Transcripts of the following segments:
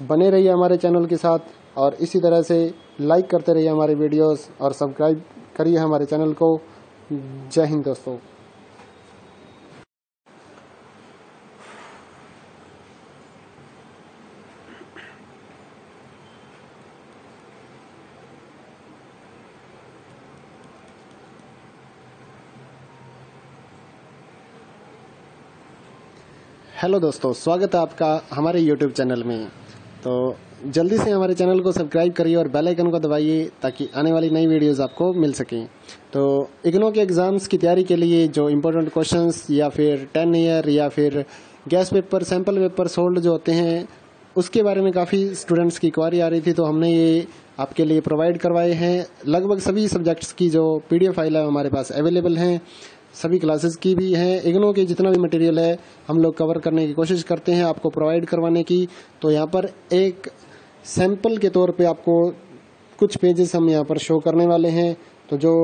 बने रहिए हमारे चैनल के साथ और इसी तरह से लाइक करते रहिए हमारे वीडियोस और सब्सक्राइब करिए हमारे चैनल को। जय हिंद दोस्तों। हेलो दोस्तों, स्वागत है आपका हमारे यूट्यूब चैनल में। तो जल्दी से हमारे चैनल को सब्सक्राइब करिए और बेल आइकन को दबाइए ताकि आने वाली नई वीडियोस आपको मिल सकें। तो इग्नो के एग्ज़ाम्स की तैयारी के लिए जो इम्पोर्टेंट क्वेश्चंस या फिर टेन ईयर या फिर guess paper sample paper solved जो होते हैं, उसके बारे में काफ़ी स्टूडेंट्स की क्वारी आ रही थी तो हमने ये आपके लिए प्रोवाइड करवाए हैं। लगभग सभी सब्जेक्ट्स की जो पीडीएफ फ़ाइल है हमारे पास अवेलेबल हैं। सभी क्लासेस की भी हैं। इग्नो के जितना भी मटेरियल है, हम लोग कवर करने की कोशिश करते हैं आपको प्रोवाइड करवाने की। तो यहाँ पर एक सैंपल के तौर पे आपको कुछ पेजेस हम यहाँ पर शो करने वाले हैं। तो जो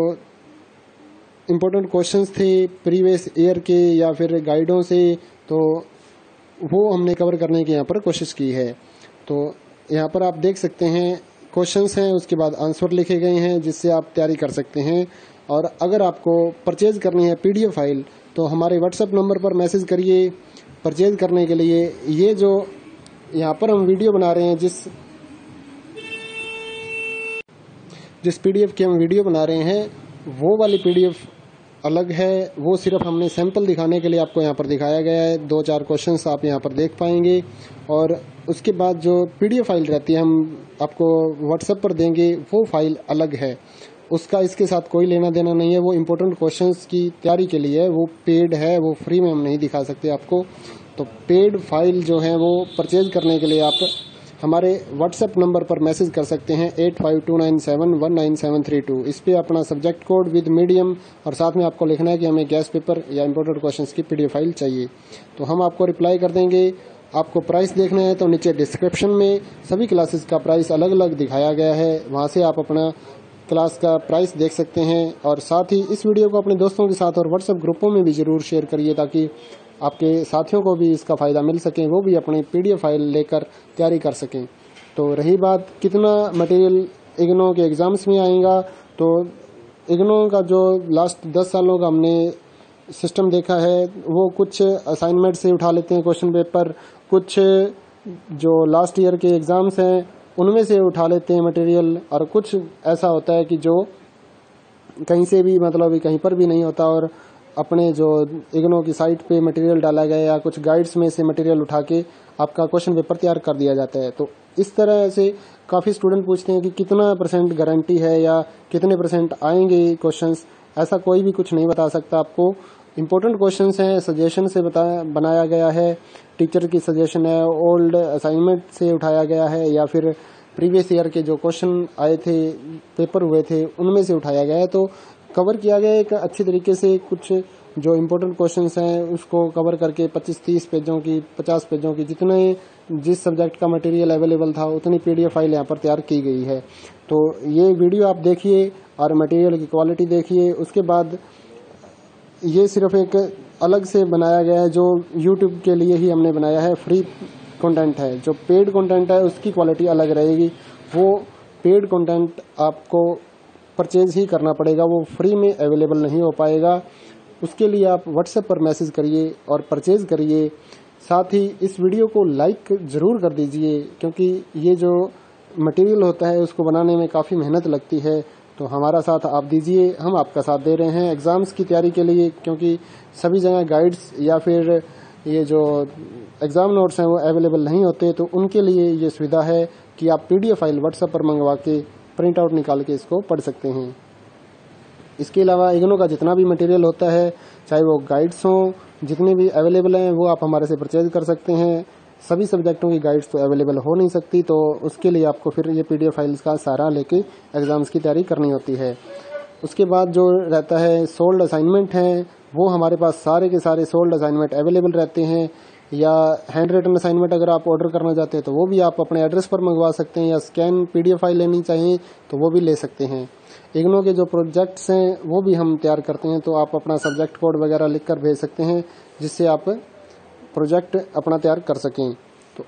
इम्पोर्टेंट क्वेश्चंस थे प्रीवियस ईयर के या फिर गाइडों से तो वो हमने कवर करने की यहाँ पर कोशिश की है। तो यहाँ पर आप देख सकते हैं क्वेश्चंस हैं, उसके बाद आंसर लिखे गए हैं, जिससे आप तैयारी कर सकते हैं। और अगर आपको परचेज करनी है पीडीएफ फ़ाइल तो हमारे व्हाट्सएप नंबर पर मैसेज करिए परचेज करने के लिए। ये जो यहाँ पर हम वीडियो बना रहे हैं, जिस जिस पीडीएफ की हम वीडियो बना रहे हैं, वो वाली पीडीएफ अलग है। वो सिर्फ़ हमने सैंपल दिखाने के लिए आपको यहाँ पर दिखाया गया है। दो चार क्वेश्चंस आप यहाँ पर देख पाएँगे। और उसके बाद जो पीडीएफ फ़ाइल रहती है, हम आपको व्हाट्सएप पर देंगे, वो फ़ाइल अलग है। उसका इसके साथ कोई लेना देना नहीं है। वो इम्पोर्टेंट क्वेश्चंस की तैयारी के लिए वो पेड है, वो फ्री में हम नहीं दिखा सकते आपको। तो पेड फ़ाइल जो है वो परचेज करने के लिए आप हमारे व्हाट्सएप नंबर पर मैसेज कर सकते हैं eight five two nine seven one nine seven three two इस पर अपना सब्जेक्ट कोड विद मीडियम और साथ में आपको लिखना है कि हमें गैस पेपर या इम्पोर्टेंट क्वेश्चंस की पीडीएफ फ़ाइल चाहिए। तो हम आपको रिप्लाई कर देंगे। आपको प्राइस देखना है तो नीचे डिस्क्रिप्शन में सभी क्लासेस का प्राइस अलग अलग दिखाया गया है। वहाँ से आप अपना क्लास का प्राइस देख सकते हैं और साथ ही इस वीडियो को अपने दोस्तों के साथ और व्हाट्सएप ग्रुपों में भी ज़रूर शेयर करिए ताकि आपके साथियों को भी इसका फ़ायदा मिल सके, वो भी अपनी पीडीएफ फ़ाइल लेकर तैयारी कर सकें। तो रही बात, कितना मटेरियल इग्नो के एग्ज़ाम्स में आएगा? तो इग्नो का जो लास्ट दस सालों का हमने सिस्टम देखा है, वो कुछ असाइनमेंट से उठा लेते हैं क्वेश्चन पेपर कुछ जो लास्ट ईयर के एग्ज़ाम्स हैं उनमें से उठा लेते हैं मटेरियल और कुछ ऐसा होता है कि जो कहीं से भी मतलब कहीं पर भी नहीं होता और अपने जो इग्नो की साइट पे मटेरियल डाला गया या कुछ गाइड्स में से मटेरियल उठा के आपका क्वेश्चन पेपर तैयार कर दिया जाता है। तो इस तरह से काफ़ी स्टूडेंट पूछते हैं कि कितना परसेंट गारंटी है या कितने परसेंट आएँगे क्वेश्चंस ऐसा कोई भी कुछ नहीं बता सकता आपको। इम्पोर्टेंट क्वेश्चन हैं सजेशन से बताया बनाया गया है टीचर की सजेशन है ओल्ड असाइनमेंट से उठाया गया है, या फिर प्रीवियस ईयर के जो क्वेश्चन आए थे पेपर हुए थे, उनमें से उठाया गया है। तो कवर किया गया एक अच्छी तरीके से, कुछ जो इम्पोर्टेंट क्वेश्चन हैं, उसको कवर करके 25-30 पेजों की 50 पेजों की, जितने जिस सब्जेक्ट का मटेरियल अवेलेबल था, उतनी पीडीएफ फ़ाइल यहाँ पर तैयार की गई है। तो ये वीडियो आप देखिए, और मटेरियल की क्वालिटी देखिए, उसके बाद ये सिर्फ़ एक अलग से बनाया गया है, जो यूट्यूब के लिए ही हमने बनाया है। फ्री कंटेंट है। जो पेड कंटेंट है, उसकी क्वालिटी अलग रहेगी। वो पेड कंटेंट आपको परचेज ही करना पड़ेगा। वो फ्री में अवेलेबल नहीं हो पाएगा। उसके लिए आप व्हाट्सएप पर मैसेज करिए और परचेज करिए। साथ ही इस वीडियो को लाइक ज़रूर कर दीजिए, क्योंकि ये जो मटेरियल होता है, उसको बनाने में काफ़ी मेहनत लगती है। तो हमारा साथ आप दीजिए, हम आपका साथ दे रहे हैं एग्ज़ाम्स की तैयारी के लिए, क्योंकि सभी जगह गाइड्स या फिर ये जो एग्ज़ाम नोट्स हैं वो अवेलेबल नहीं होते तो उनके लिए ये सुविधा है कि आप पीडीएफ फ़ाइल व्हाट्सएप पर मंगवा के प्रिंट आउट निकाल के इसको पढ़ सकते हैं। इसके अलावा इग्नो का जितना भी मटेरियल होता है, चाहे वो गाइड्स हों, जितने भी अवेलेबल हैं, वो आप हमारे से परचेज कर सकते हैं। सभी सब्जेक्टों की गाइड्स तो अवेलेबल हो नहीं सकती तो उसके लिए आपको फिर ये पीडीएफ फाइल्स का सारा लेके एग्ज़ाम्स की तैयारी करनी होती है। उसके बाद जो रहता है सोल्ड असाइनमेंट हैं, वो हमारे पास सारे के सारे सोल्ड असाइनमेंट अवेलेबल रहते हैं, या हैंड रिटन असाइनमेंट अगर आप ऑर्डर करना चाहते हैं तो वो भी आप अपने एड्रेस पर मंगवा सकते हैं, या स्कैन पीडीएफ फ़ाइल लेनी चाहिए तो वो भी ले सकते हैं। इग्नो के जो प्रोजेक्ट्स हैं, वो भी हम तैयार करते हैं तो आप अपना सब्जेक्ट कोड वगैरह लिख कर भेज सकते हैं, जिससे आप प्रोजेक्ट अपना तैयार कर सकें। तो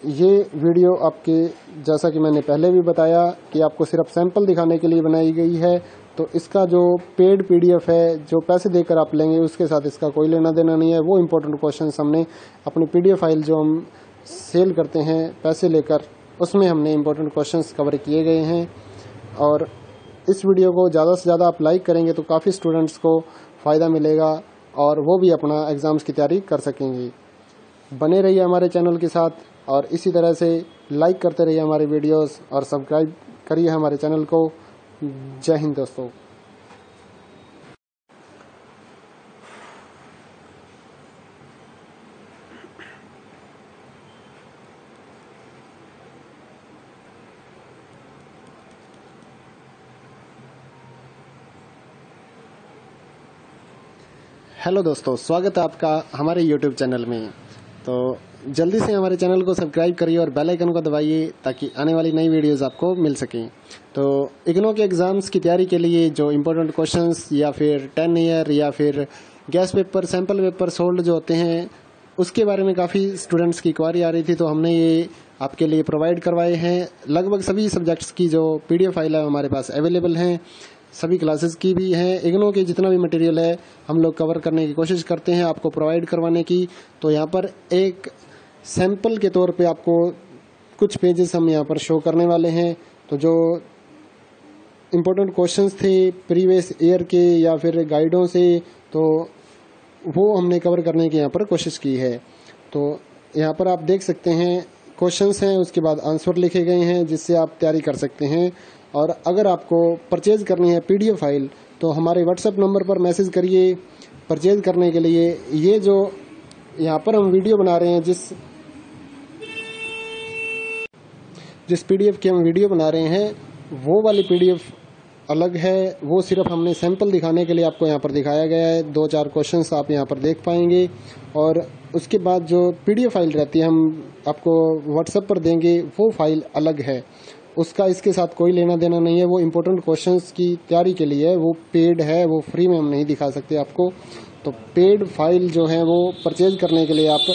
ये वीडियो आपके, जैसा कि मैंने पहले भी बताया कि आपको सिर्फ़ सैंपल दिखाने के लिए बनाई गई है तो इसका जो पेड पीडीएफ है, जो पैसे देकर आप लेंगे, उसके साथ इसका कोई लेना देना नहीं है। वो इम्पोर्टेंट क्वेश्चन हमने अपनी पीडीएफ फ़ाइल जो हम सेल करते हैं, पैसे लेकर, उसमें हमने इम्पोर्टेंट क्वेश्चंस कवर किए गए हैं। और इस वीडियो को ज़्यादा से ज़्यादा आप लाइक करेंगे तो काफ़ी स्टूडेंट्स को फ़ायदा मिलेगा। और वो भी अपना एग्ज़ाम्स की तैयारी कर सकेंगे। बने रहिए हमारे चैनल के साथ और इसी तरह से लाइक करते रहिए हमारे वीडियोस और सब्सक्राइब करिए हमारे चैनल को। जय हिंद दोस्तों। हेलो दोस्तों, स्वागत है आपका हमारे यूट्यूब चैनल में। तो जल्दी से हमारे चैनल को सब्सक्राइब करिए और बेल आइकन को दबाइए ताकि आने वाली नई वीडियोस आपको मिल सकें। तो इग्नो के एग्ज़ाम्स की तैयारी के लिए जो इम्पोर्टेंट क्वेश्चंस या फिर टेन ईयर या फिर guess paper sample paper solved जो होते हैं, उसके बारे में काफ़ी स्टूडेंट्स की क्वारी आ रही थी तो हमने ये आपके लिए प्रोवाइड करवाए हैं। लगभग सभी सब्जेक्ट्स की जो पीडीएफ फ़ाइल है हमारे पास अवेलेबल हैं। सभी क्लासेस की भी हैं। इग्नो के जितना भी मटेरियल है, हम लोग कवर करने की कोशिश करते हैं आपको प्रोवाइड करवाने की। तो यहाँ पर एक सैंपल के तौर पे आपको कुछ पेजेस हम यहाँ पर शो करने वाले हैं। तो जो इम्पोर्टेंट क्वेश्चंस थे प्रीवियस ईयर के या फिर गाइडों से तो वो हमने कवर करने की यहाँ पर कोशिश की है। तो यहाँ पर आप देख सकते हैं क्वेश्चंस हैं, उसके बाद आंसर लिखे गए हैं, जिससे आप तैयारी कर सकते हैं। और अगर आपको परचेज करनी है पीडीएफ फ़ाइल तो हमारे व्हाट्सएप नंबर पर मैसेज करिए परचेज करने के लिए। ये जो यहाँ पर हम वीडियो बना रहे हैं, जिस जिस पीडीएफ की हम वीडियो बना रहे हैं, वो वाली पीडीएफ अलग है। वो सिर्फ़ हमने सैंपल दिखाने के लिए आपको यहाँ पर दिखाया गया है। दो चार क्वेश्चंस आप यहाँ पर देख पाएँगे। और उसके बाद जो पीडीएफ फ़ाइल रहती है, हम आपको व्हाट्सएप पर देंगे, वो फ़ाइल अलग है। उसका इसके साथ कोई लेना देना नहीं है। वो इम्पोर्टेंट क्वेश्चन की तैयारी के लिए वो पेड है, वो फ्री में हम नहीं दिखा सकते आपको। तो पेड फ़ाइल जो है वो परचेज करने के लिए आप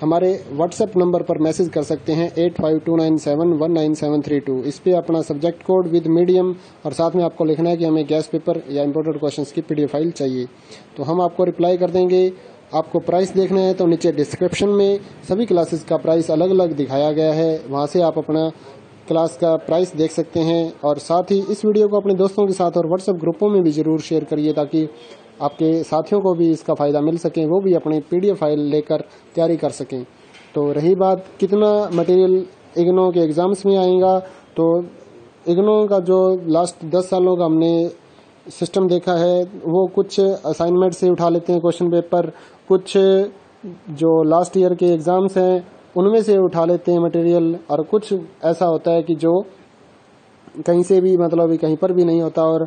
हमारे व्हाट्सएप नंबर पर मैसेज कर सकते हैं eight five two nine seven one nine seven three two इस पर अपना सब्जेक्ट कोड विद मीडियम और साथ में आपको लिखना है कि हमें गैस पेपर या इम्पोर्टेंट क्वेश्चंस की पीडीएफ फ़ाइल चाहिए। तो हम आपको रिप्लाई कर देंगे। आपको प्राइस देखना है तो नीचे डिस्क्रिप्शन में सभी क्लासेस का प्राइस अलग अलग दिखाया गया है। वहाँ से आप अपना क्लास का प्राइस देख सकते हैं और साथ ही इस वीडियो को अपने दोस्तों के साथ और व्हाट्सएप ग्रुपों में भी ज़रूर शेयर करिए ताकि आपके साथियों को भी इसका फ़ायदा मिल सके, वो भी अपनी पीडीएफ फ़ाइल लेकर तैयारी कर सकें। तो रही बात, कितना मटेरियल इग्नो के एग्ज़ाम्स में आएगा? तो इग्नो का जो लास्ट दस सालों का हमने सिस्टम देखा है, वो कुछ असाइनमेंट से उठा लेते हैं क्वेश्चन पेपर कुछ जो लास्ट ईयर के एग्ज़ाम्स हैं उनमें से उठा लेते हैं मटेरियल और कुछ ऐसा होता है कि जो कहीं से भी मतलब कहीं पर भी नहीं होता और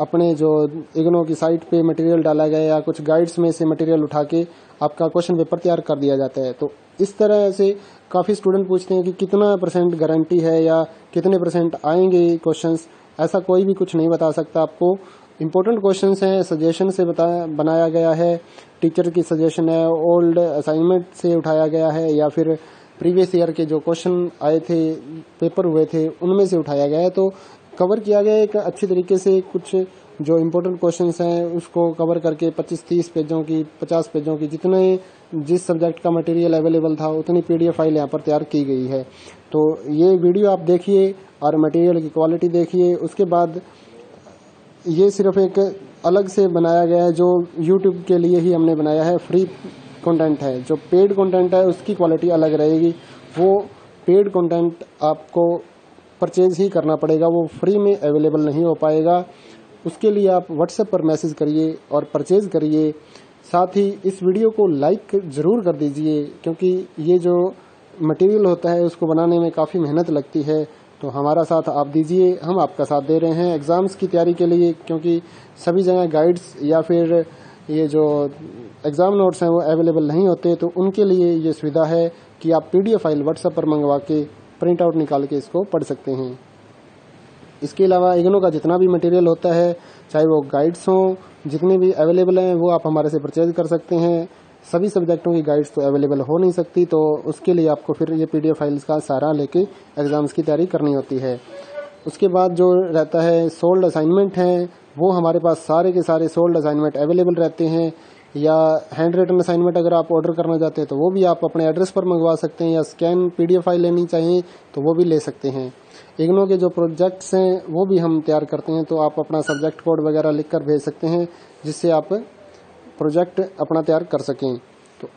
अपने जो इग्नो की साइट पे मटेरियल डाला गया या कुछ गाइड्स में से मटेरियल उठा के आपका क्वेश्चन पेपर तैयार कर दिया जाता है। तो इस तरह से काफ़ी स्टूडेंट पूछते हैं कि कितना परसेंट गारंटी है या कितने परसेंट आएँगे क्वेश्चंस ऐसा कोई भी कुछ नहीं बता सकता। आपको इम्पोर्टेंट क्वेश्चन हैं सजेशन से बनाया गया है टीचर की सजेशन है ओल्ड असाइनमेंट से उठाया गया है या फिर प्रीवियस ईयर के जो क्वेश्चन आए थे, पेपर हुए थे, उनमें से उठाया गया है। तो कवर किया गया एक अच्छी तरीके से कुछ जो इम्पोर्टेंट क्वेश्चन हैं, उसको कवर करके 25-30 पेजों की 50 पेजों की जितने जिस सब्जेक्ट का मटेरियल अवेलेबल था, उतनी पीडीएफ फ़ाइल यहाँ पर तैयार की गई है। तो ये वीडियो आप देखिए और मटेरियल की क्वालिटी देखिए। उसके बाद ये सिर्फ़ एक अलग से बनाया गया है, जो यूट्यूब के लिए ही हमने बनाया है। फ्री कंटेंट है। जो पेड कंटेंट है, उसकी क्वालिटी अलग रहेगी। वो पेड कंटेंट आपको परचेज ही करना पड़ेगा। वो फ्री में अवेलेबल नहीं हो पाएगा। उसके लिए आप व्हाट्सएप पर मैसेज करिए और परचेज करिए। साथ ही इस वीडियो को लाइक ज़रूर कर दीजिए, क्योंकि ये जो मटेरियल होता है, उसको बनाने में काफ़ी मेहनत लगती है। तो हमारा साथ आप दीजिए। हम आपका साथ दे रहे हैं एग्ज़ाम्स की तैयारी के लिए, क्योंकि सभी जगह गाइड्स या फिर ये जो एग्ज़ाम नोट्स हैं, वो अवेलेबल नहीं होते तो उनके लिए ये सुविधा है कि आप पीडीएफ फ़ाइल व्हाट्सएप पर मंगवा के प्रिंट आउट निकाल के इसको पढ़ सकते हैं। इसके अलावा इग्नो का जितना भी मटेरियल होता है, चाहे वो गाइड्स हों, जितने भी अवेलेबल हैं, वो आप हमारे से परचेज कर सकते हैं। सभी सब्जेक्टों की गाइड्स तो अवेलेबल हो नहीं सकती तो उसके लिए आपको फिर ये पीडीएफ फाइल्स का सहारा लेके एग्ज़ाम्स की तैयारी करनी होती है। उसके बाद जो रहता है सोल्ड असाइनमेंट हैं, वो हमारे पास सारे के सारे सोल्ड असाइनमेंट अवेलेबल रहते हैं। या हैंड रिटन असाइनमेंट अगर आप ऑर्डर करना चाहते हैं तो वो भी आप अपने एड्रेस पर मंगवा सकते हैं या स्कैन पीडीएफ फ़ाइल लेनी चाहिए तो वो भी ले सकते हैं। इग्नो के जो प्रोजेक्ट्स हैं, वो भी हम तैयार करते हैं तो आप अपना सब्जेक्ट कोड वगैरह लिख कर भेज सकते हैं, जिससे आप प्रोजेक्ट अपना तैयार कर सकें। तो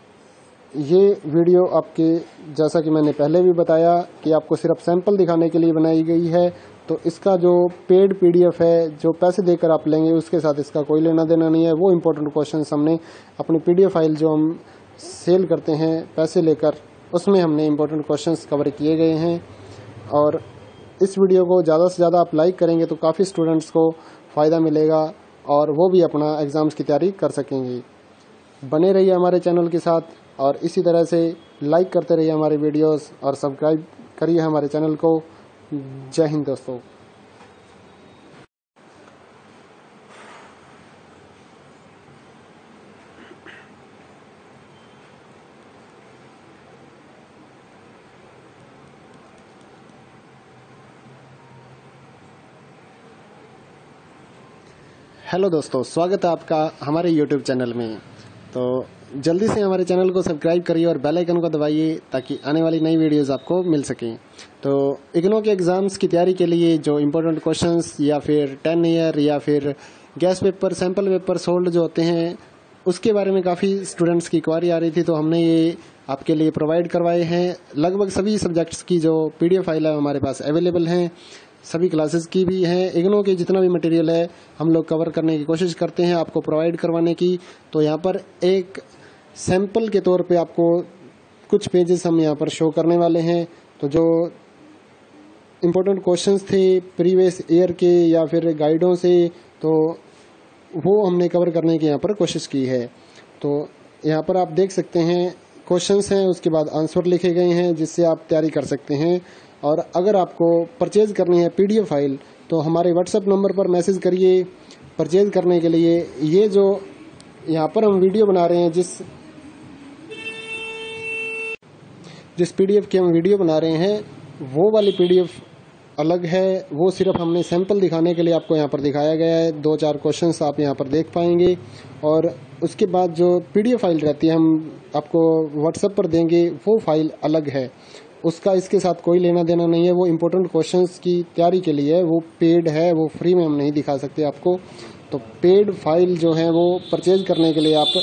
ये वीडियो आपके, जैसा कि मैंने पहले भी बताया कि आपको सिर्फ़ सैंपल दिखाने के लिए बनाई गई है तो इसका जो पेड पीडीएफ है, जो पैसे देकर आप लेंगे, उसके साथ इसका कोई लेना देना नहीं है। वो इम्पोर्टेंट क्वेश्चन हमने अपनी पीडीएफ फ़ाइल जो हम सेल करते हैं, पैसे लेकर, उसमें हमने इम्पोर्टेंट क्वेश्चन कवर किए गए हैं। और इस वीडियो को ज़्यादा से ज़्यादा आप लाइक करेंगे तो काफ़ी स्टूडेंट्स को फ़ायदा मिलेगा और वो भी अपना एग्ज़ाम्स की तैयारी कर सकेंगे। बने रहिए हमारे चैनल के साथ और इसी तरह से लाइक करते रहिए हमारे वीडियोस और सब्सक्राइब करिए हमारे चैनल को। जय हिंद दोस्तों। हेलो दोस्तों स्वागत है आपका हमारे यूट्यूब चैनल में। तो जल्दी से हमारे चैनल को सब्सक्राइब करिए और बेल आइकन को दबाइए ताकि आने वाली नई वीडियोस आपको मिल सकें। तो इग्नो के एग्ज़ाम्स की तैयारी के लिए जो इम्पोर्टेंट क्वेश्चंस या फिर टेन ईयर या फिर guess paper sample paper solved जो होते हैं, उसके बारे में काफ़ी स्टूडेंट्स की क्वारी आ रही थी तो हमने ये आपके लिए प्रोवाइड करवाए हैं। लगभग सभी सब्जेक्ट्स की जो पीडीएफ फ़ाइल है हमारे पास अवेलेबल हैं, सभी क्लासेस की भी हैं। इग्नो के जितना भी मटेरियल है, हम लोग कवर करने की कोशिश करते हैं आपको प्रोवाइड करवाने की। तो यहाँ पर एक सैंपल के तौर पे आपको कुछ पेजेस हम यहाँ पर शो करने वाले हैं। तो जो इम्पोर्टेंट क्वेश्चंस थे प्रीवियस ईयर के या फिर गाइडों से तो वो हमने कवर करने की यहाँ पर कोशिश की है। तो यहाँ पर आप देख सकते हैं क्वेश्चंस हैं, उसके बाद आंसर लिखे गए हैं, जिससे आप तैयारी कर सकते हैं। और अगर आपको परचेज करनी है पीडीएफ फ़ाइल तो हमारे व्हाट्सएप नंबर पर मैसेज करिए। परचेज करने के लिए ये जो यहाँ पर हम वीडियो बना रहे हैं, जिस जिस पीडीएफ की हम वीडियो बना रहे हैं, वो वाली पीडीएफ अलग है। वो सिर्फ़ हमने सैंपल दिखाने के लिए आपको यहाँ पर दिखाया गया है। दो चार क्वेश्चंस आप यहाँ पर देख पाएँगे। और उसके बाद जो पीडीएफ फ़ाइल रहती है, हम आपको व्हाट्सएप पर देंगे, वो फ़ाइल अलग है। उसका इसके साथ कोई लेना देना नहीं है। वो इम्पोर्टेंट क्वेश्चंस की तैयारी के लिए है। वो पेड है, वो फ्री में हम नहीं दिखा सकते आपको। तो पेड फ़ाइल जो है, वो परचेज करने के लिए आप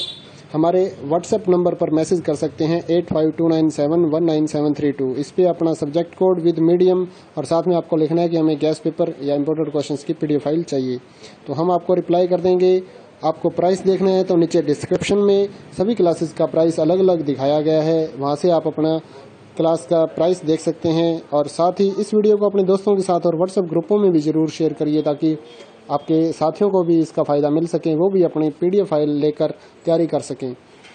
हमारे व्हाट्सएप नंबर पर मैसेज कर सकते हैं eight five two nine seven one nine seven three two इस पर अपना सब्जेक्ट कोड विद मीडियम और साथ में आपको लिखना है कि हमें गैस पेपर या इम्पोर्टेंट क्वेश्चंस की पीडीएफ फ़ाइल चाहिए। तो हम आपको रिप्लाई कर देंगे। आपको प्राइस देखना है तो नीचे डिस्क्रिप्शन में सभी क्लासेस का प्राइस अलग अलग दिखाया गया है। वहाँ से आप अपना क्लास का प्राइस देख सकते हैं और साथ ही इस वीडियो को अपने दोस्तों के साथ और व्हाट्सएप ग्रुपों में भी ज़रूर शेयर करिए ताकि आपके साथियों को भी इसका फ़ायदा मिल सके, वो भी अपनी पीडीएफ फ़ाइल लेकर तैयारी कर सकें।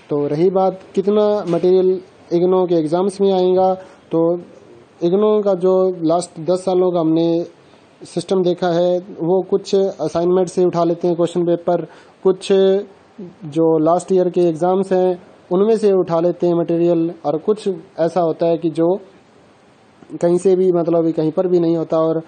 तो रही बात, कितना मटेरियल इग्नो के एग्ज़ाम्स में आएगा? तो इग्नो का जो लास्ट दस सालों का हमने सिस्टम देखा है, वो कुछ असाइनमेंट से उठा लेते हैं क्वेश्चन पेपर कुछ जो लास्ट ईयर के एग्ज़ाम्स हैं, उनमें से उठा लेते हैं मटेरियल और कुछ ऐसा होता है कि जो कहीं से भी मतलब कहीं पर भी नहीं होता, और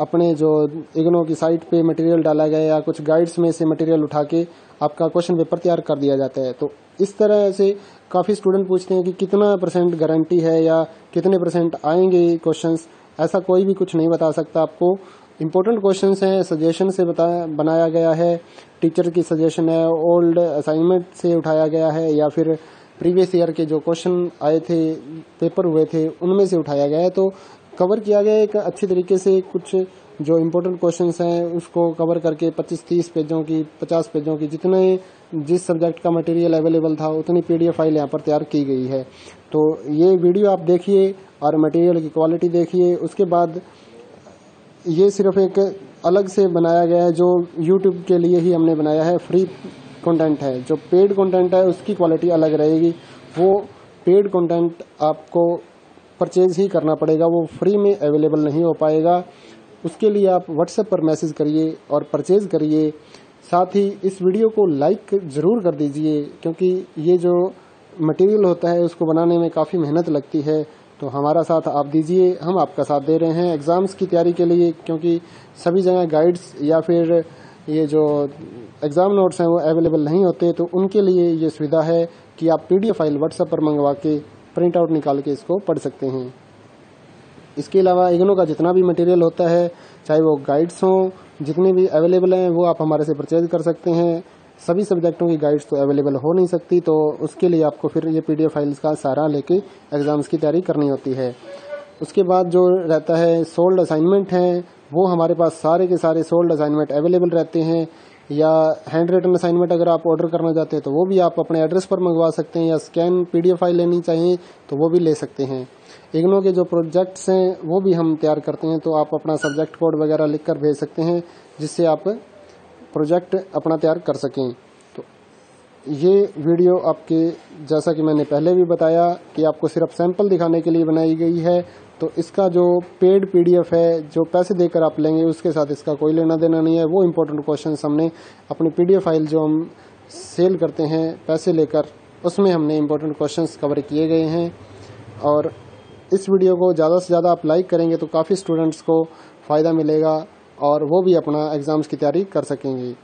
अपने जो इग्नो की साइट पे मटेरियल डाला गया या कुछ गाइड्स में से मटेरियल उठा के आपका क्वेश्चन पेपर तैयार कर दिया जाता है। तो इस तरह से काफ़ी स्टूडेंट पूछते हैं कि कितना परसेंट गारंटी है या कितने परसेंट आएँगे क्वेश्चन ऐसा कोई भी कुछ नहीं बता सकता आपको। इम्पोर्टेंट क्वेश्चन हैं सजेशन से बता, बनाया गया है टीचर की सजेशन है ओल्ड असाइनमेंट से उठाया गया है या फिर प्रीवियस ईयर के जो क्वेश्चन आए थे पेपर हुए थे, उनमें से उठाया गया है। तो कवर किया गया एक अच्छी तरीके से कुछ जो इम्पोर्टेंट क्वेश्चंस हैं, उसको कवर करके 25-30 पेजों की 50 पेजों की जितने जिस सब्जेक्ट का मटेरियल अवेलेबल था, उतनी पीडीएफ फ़ाइल यहाँ पर तैयार की गई है। तो ये वीडियो आप देखिए और मटेरियल की क्वालिटी देखिए। उसके बाद ये सिर्फ़ एक अलग से बनाया गया है, जो यूट्यूब के लिए ही हमने बनाया है। फ्री कंटेंट है। जो पेड कंटेंट है, उसकी क्वालिटी अलग रहेगी। वो पेड कंटेंट आपको परचेज ही करना पड़ेगा, वो फ्री में अवेलेबल नहीं हो पाएगा। उसके लिए आप व्हाट्सएप पर मैसेज करिए और परचेज करिए। साथ ही इस वीडियो को लाइक ज़रूर कर दीजिए, क्योंकि ये जो मटेरियल होता है, उसको बनाने में काफ़ी मेहनत लगती है। तो हमारा साथ आप दीजिए, हम आपका साथ दे रहे हैं एग्ज़ाम्स की तैयारी के लिए, क्योंकि सभी जगह गाइड्स या फिर ये जो एग्ज़ाम नोट्स हैं, वो अवेलेबल नहीं होते तो उनके लिए ये सुविधा है कि आप पीडीएफ फ़ाइल व्हाट्सएप पर मंगवा के प्रिंट आउट निकाल के इसको पढ़ सकते हैं। इसके अलावा इग्नो का जितना भी मटेरियल होता है, चाहे वो गाइड्स हों, जितने भी अवेलेबल हैं, वो आप हमारे से परचेज कर सकते हैं। सभी सब्जेक्टों की गाइड्स तो अवेलेबल हो नहीं सकती तो उसके लिए आपको फिर ये पीडीएफ फाइल्स का सहारा लेके एग्ज़ाम्स की तैयारी करनी होती है। उसके बाद जो रहता है सोल्ड असाइनमेंट है, वो हमारे पास सारे के सारे सोल्ड असाइनमेंट अवेलेबल रहते हैं। या हैंड रिटन असाइनमेंट अगर आप ऑर्डर करना चाहते हैं तो वो भी आप अपने एड्रेस पर मंगवा सकते हैं या स्कैन पीडीएफ फ़ाइल लेनी चाहिए तो वो भी ले सकते हैं। इग्नो के जो प्रोजेक्ट्स हैं, वो भी हम तैयार करते हैं तो आप अपना सब्जेक्ट कोड वगैरह लिख कर भेज सकते हैं, जिससे आप प्रोजेक्ट अपना तैयार कर सकें। तो ये वीडियो आपके, जैसा कि मैंने पहले भी बताया कि आपको सिर्फ़ सैंपल दिखाने के लिए बनाई गई है तो इसका जो पेड पीडीएफ है, जो पैसे देकर आप लेंगे, उसके साथ इसका कोई लेना देना नहीं है। वो इम्पोर्टेंट क्वेश्चन हमने अपनी पीडीएफ फ़ाइल जो हम सेल करते हैं, पैसे लेकर, उसमें हमने इम्पोर्टेंट क्वेश्चन कवर किए गए हैं। और इस वीडियो को ज़्यादा से ज़्यादा आप लाइक करेंगे तो काफ़ी स्टूडेंट्स को फ़ायदा मिलेगा और वो भी अपना एग्ज़ाम्स की तैयारी कर सकेंगे।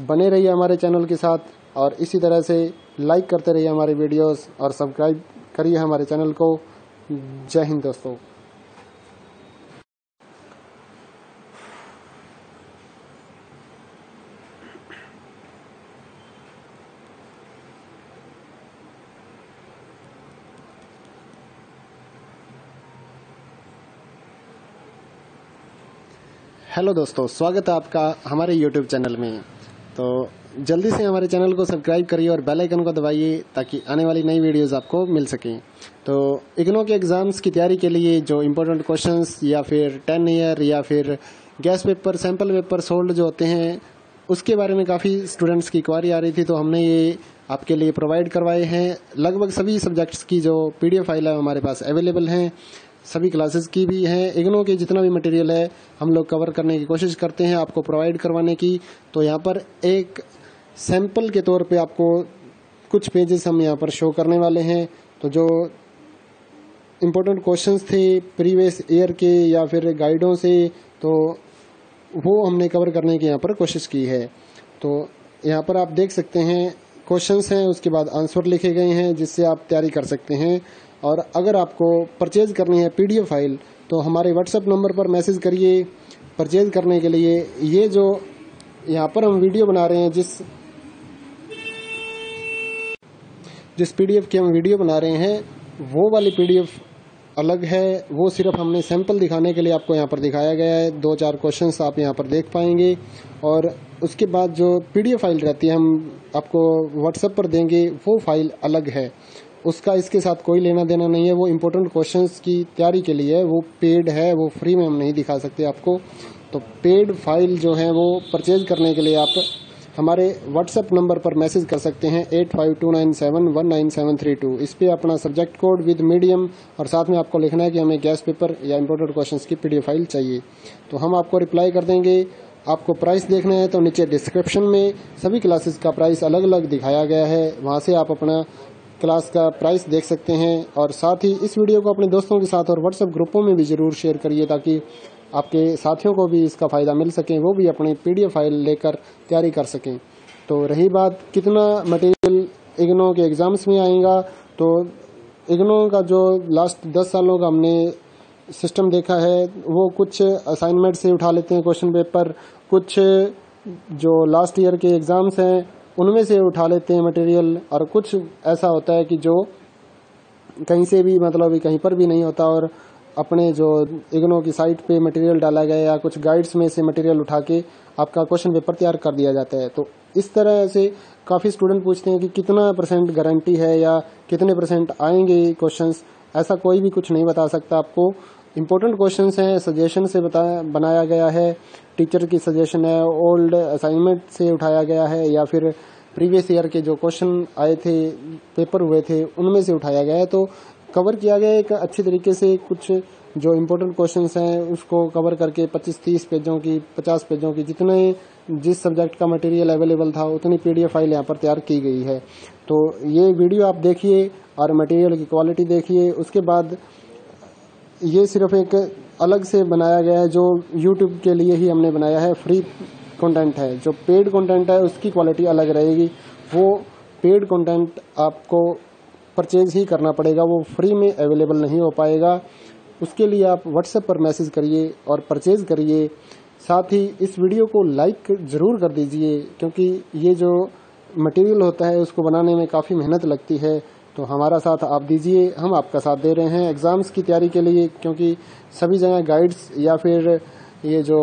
बने रहिए हमारे चैनल के साथ और इसी तरह से लाइक करते रहिए हमारे वीडियोस और सब्सक्राइब करिए हमारे चैनल को। जय हिंद दोस्तों। हेलो दोस्तों स्वागत है आपका हमारे यूट्यूब चैनल में। तो जल्दी से हमारे चैनल को सब्सक्राइब करिए और बेल आइकन को दबाइए ताकि आने वाली नई वीडियोस आपको मिल सकें। तो इग्नो के एग्ज़ाम्स की तैयारी के लिए जो इम्पोर्टेंट क्वेश्चंस या फिर टेन ईयर या फिर guess paper sample paper solved जो होते हैं, उसके बारे में काफ़ी स्टूडेंट्स की क्वारी आ रही थी तो हमने ये आपके लिए प्रोवाइड करवाए हैं। लगभग सभी सब्जेक्ट्स की जो पीडीएफ फ़ाइल है हमारे पास अवेलेबल हैं। सभी क्लासेस की भी हैं। इग्नो के जितना भी मटेरियल है, हम लोग कवर करने की कोशिश करते हैं आपको प्रोवाइड करवाने की। तो यहाँ पर एक सैंपल के तौर पे आपको कुछ पेजेस हम यहाँ पर शो करने वाले हैं। तो जो इम्पोर्टेंट क्वेश्चंस थे प्रीवियस ईयर के या फिर गाइडों से तो वो हमने कवर करने की यहाँ पर कोशिश की है। तो यहाँ पर आप देख सकते हैं क्वेश्चंस हैं, उसके बाद आंसर लिखे गए हैं, जिससे आप तैयारी कर सकते हैं। और अगर आपको परचेज करनी है पीडीएफ फ़ाइल तो हमारे व्हाट्सएप नंबर पर मैसेज करिए परचेज करने के लिए। ये जो यहाँ पर हम वीडियो बना रहे हैं, जिस जिस पीडीएफ की हम वीडियो बना रहे हैं, वो वाली पीडीएफ अलग है। वो सिर्फ़ हमने सैंपल दिखाने के लिए आपको यहाँ पर दिखाया गया है। दो चार क्वेश्चंस आप यहाँ पर देख पाएँगे। और उसके बाद जो पीडीएफ फ़ाइल रहती है, हम आपको व्हाट्सएप पर देंगे, वो फ़ाइल अलग है। उसका इसके साथ कोई लेना देना नहीं है। वो इम्पोर्टेंट क्वेश्चन की तैयारी के लिए वो पेड है, वो फ्री में हम नहीं दिखा सकते आपको। तो पेड फ़ाइल जो है वो परचेज करने के लिए आप हमारे व्हाट्सएप नंबर पर मैसेज कर सकते हैं eight five two nine seven one nine seven three two इस पर अपना सब्जेक्ट कोड विद मीडियम और साथ में आपको लिखना है कि हमें गैस पेपर या इम्पोर्टेंट क्वेश्चन की पीडीएफ फ़ाइल चाहिए। तो हम आपको रिप्लाई कर देंगे। आपको प्राइस देखना है तो नीचे डिस्क्रिप्शन में सभी क्लासेस का प्राइस अलग अलग दिखाया गया है। वहाँ से आप अपना क्लास का प्राइस देख सकते हैं और साथ ही इस वीडियो को अपने दोस्तों के साथ और व्हाट्सएप ग्रुपों में भी ज़रूर शेयर करिए ताकि आपके साथियों को भी इसका फ़ायदा मिल सके, वो भी अपनी पीडीएफ फ़ाइल लेकर तैयारी कर सकें। तो रही बात, कितना मटेरियल इग्नो के एग्ज़ाम्स में आएगा? तो इग्नो का जो लास्ट दस सालों का हमने सिस्टम देखा है, वो कुछ असाइनमेंट से उठा लेते हैं क्वेश्चन पेपर कुछ जो लास्ट ईयर के एग्ज़ाम्स हैं उनमें से उठा लेते हैं मटेरियल और कुछ ऐसा होता है कि जो कहीं से भी मतलब कहीं पर भी नहीं होता और अपने जो इग्नो की साइट पे मटेरियल डाला गया या कुछ गाइड्स में से मटेरियल उठा के आपका क्वेश्चन पेपर तैयार कर दिया जाता है। तो इस तरह से काफ़ी स्टूडेंट पूछते हैं कि कितना परसेंट गारंटी है या कितने परसेंट आएँगे क्वेश्चंस ऐसा कोई भी कुछ नहीं बता सकता। आपको इम्पोर्टेंट क्वेश्चन हैं सजेशन से बताया बनाया गया है। टीचर की सजेशन है, ओल्ड असाइनमेंट से उठाया गया है या फिर प्रीवियस ईयर के जो क्वेश्चन आए थे पेपर हुए थे, उनमें से उठाया गया है। तो कवर किया गया एक अच्छी तरीके से। कुछ जो इम्पोर्टेंट क्वेश्चंस हैं, उसको कवर करके 25-30 पेजों की 50 पेजों की जितने जिस सब्जेक्ट का मटेरियल अवेलेबल था, उतनी पीडीएफ फ़ाइल यहाँ पर तैयार की गई है। तो ये वीडियो आप देखिए और मटेरियल की क्वालिटी देखिए। उसके बाद ये सिर्फ़ एक अलग से बनाया गया है, जो यूट्यूब के लिए ही हमने बनाया है। फ्री कंटेंट है। जो पेड कंटेंट है, उसकी क्वालिटी अलग रहेगी। वो पेड कंटेंट आपको परचेज ही करना पड़ेगा। वो फ्री में अवेलेबल नहीं हो पाएगा। उसके लिए आप व्हाट्सएप पर मैसेज करिए और परचेज करिए। साथ ही इस वीडियो को लाइक ज़रूर कर दीजिए, क्योंकि ये जो मटेरियल होता है, उसको बनाने में काफ़ी मेहनत लगती है। तो हमारा साथ आप दीजिए, हम आपका साथ दे रहे हैं एग्ज़ाम्स की तैयारी के लिए, क्योंकि सभी जगह गाइड्स या फिर ये जो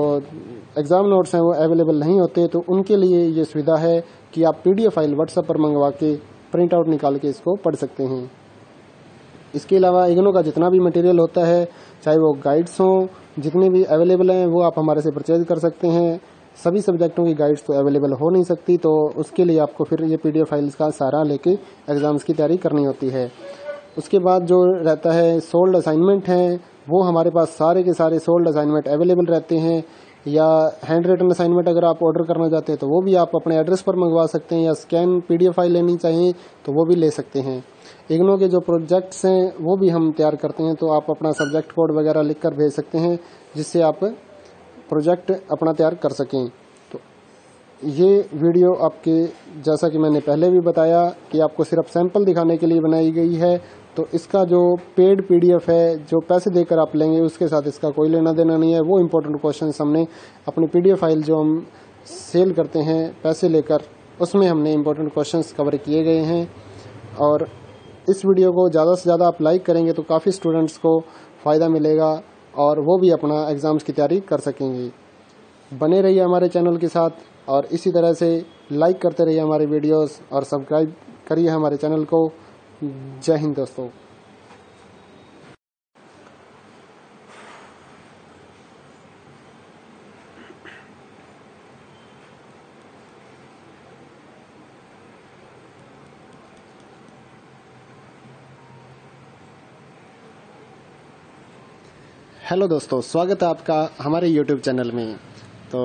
एग्ज़ाम नोट्स हैं वो अवेलेबल नहीं होते तो उनके लिए ये सुविधा है कि आप पीडीएफ फ़ाइल व्हाट्सएप पर मंगवा के प्रिंट आउट निकाल के इसको पढ़ सकते हैं। इसके अलावा इग्नो का जितना भी मटेरियल होता है, चाहे वो गाइड्स हों, जितने भी अवेलेबल हैं, वो आप हमारे से परचेज कर सकते हैं। सभी सब्जेक्टों की गाइड्स तो अवेलेबल हो नहीं सकती तो उसके लिए आपको फिर ये पीडीएफ फाइल्स का सहारा लेके एग्ज़ाम्स की तैयारी करनी होती है। उसके बाद जो रहता है सोल्ड असाइनमेंट हैं, वो हमारे पास सारे के सारे सोल्ड असाइनमेंट अवेलेबल रहते हैं, या हैंड रिटन असाइनमेंट अगर आप ऑर्डर करना चाहते हैं तो वो भी आप अपने एड्रेस पर मंगवा सकते हैं, या स्कैन पीडीएफ फ़ाइल लेनी चाहिए तो वो भी ले सकते हैं। इग्नो के जो प्रोजेक्ट्स हैं, वो भी हम तैयार करते हैं तो आप अपना सब्जेक्ट कोड वगैरह लिख कर भेज सकते हैं, जिससे आप प्रोजेक्ट अपना तैयार कर सकें। तो ये वीडियो आपके, जैसा कि मैंने पहले भी बताया कि आपको सिर्फ़ सैंपल दिखाने के लिए बनाई गई है तो इसका जो पेड पीडीएफ है, जो पैसे देकर आप लेंगे, उसके साथ इसका कोई लेना देना नहीं है। वो इम्पोर्टेंट क्वेश्चन हमने अपनी पीडीएफ फ़ाइल जो हम सेल करते हैं, पैसे लेकर, उसमें हमने इम्पोर्टेंट क्वेश्चंस कवर किए गए हैं। और इस वीडियो को ज़्यादा से ज़्यादा आप लाइक करेंगे तो काफ़ी स्टूडेंट्स को फ़ायदा मिलेगा। और वो भी अपना एग्ज़ाम्स की तैयारी कर सकेंगे। बने रहिए हमारे चैनल के साथ और इसी तरह से लाइक करते रहिए हमारे वीडियोस और सब्सक्राइब करिए हमारे चैनल को। जय हिंद दोस्तों। हेलो दोस्तों, स्वागत है आपका हमारे यूट्यूब चैनल में। तो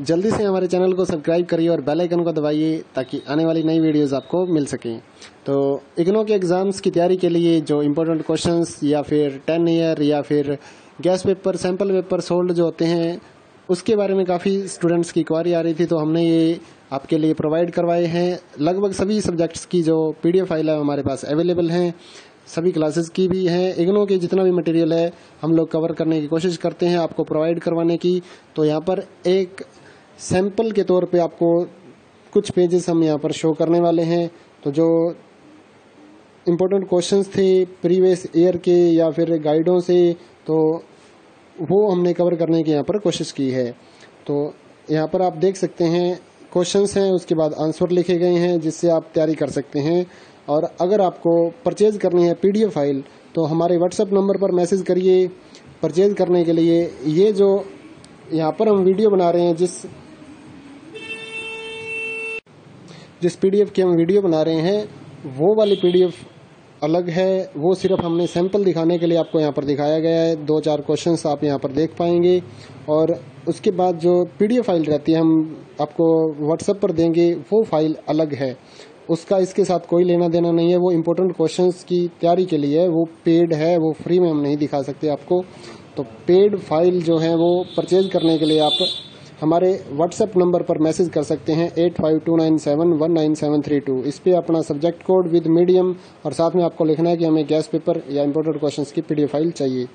जल्दी से हमारे चैनल को सब्सक्राइब करिए और बेल आइकन को दबाइए ताकि आने वाली नई वीडियोस आपको मिल सकें। तो इग्नो के एग्ज़ाम्स की तैयारी के लिए जो इम्पोर्टेंट क्वेश्चंस या फिर टेन ईयर या फिर guess paper sample paper solved जो होते हैं, उसके बारे में काफ़ी स्टूडेंट्स की क्वारी आ रही थी तो हमने ये आपके लिए प्रोवाइड करवाए हैं। लगभग सभी सब्जेक्ट्स की जो पीडीएफ फ़ाइल है हमारे पास अवेलेबल हैं। सभी क्लासेस की भी हैं। इग्नो के जितना भी मटेरियल है, हम लोग कवर करने की कोशिश करते हैं आपको प्रोवाइड करवाने की। तो यहाँ पर एक सैंपल के तौर पे आपको कुछ पेजेस हम यहाँ पर शो करने वाले हैं। तो जो इम्पोर्टेंट क्वेश्चंस थे प्रीवियस ईयर के या फिर गाइडों से तो वो हमने कवर करने की यहाँ पर कोशिश की है। तो यहाँ पर आप देख सकते हैं क्वेश्चंस हैं, उसके बाद आंसर लिखे गए हैं, जिससे आप तैयारी कर सकते हैं। और अगर आपको परचेज करनी है पीडीएफ फ़ाइल तो हमारे व्हाट्सएप नंबर पर मैसेज करिए परचेज करने के लिए। ये जो यहाँ पर हम वीडियो बना रहे हैं, जिस जिस पीडीएफ की हम वीडियो बना रहे हैं, वो वाली पीडीएफ अलग है। वो सिर्फ़ हमने सैंपल दिखाने के लिए आपको यहाँ पर दिखाया गया है। दो चार क्वेश्चंस आप यहाँ पर देख पाएँगे। और उसके बाद जो पीडीएफ फ़ाइल रहती है, हम आपको व्हाट्सएप पर देंगे, वो फ़ाइल अलग है। उसका इसके साथ कोई लेना देना नहीं है। वो इम्पोर्टेंट क्वेश्चंस की तैयारी के लिए है। वो पेड है, वो फ्री में हम नहीं दिखा सकते आपको। तो पेड फ़ाइल जो है वो परचेज करने के लिए आप हमारे व्हाट्सएप नंबर पर मैसेज कर सकते हैं eight five two nine seven one nine seven three two इस पर अपना सब्जेक्ट कोड विद मीडियम और साथ में आपको लिखना है कि हमें गैस पेपर या इम्पोर्टेंट क्वेश्चंस की पीडीएफ फ़ाइल चाहिए।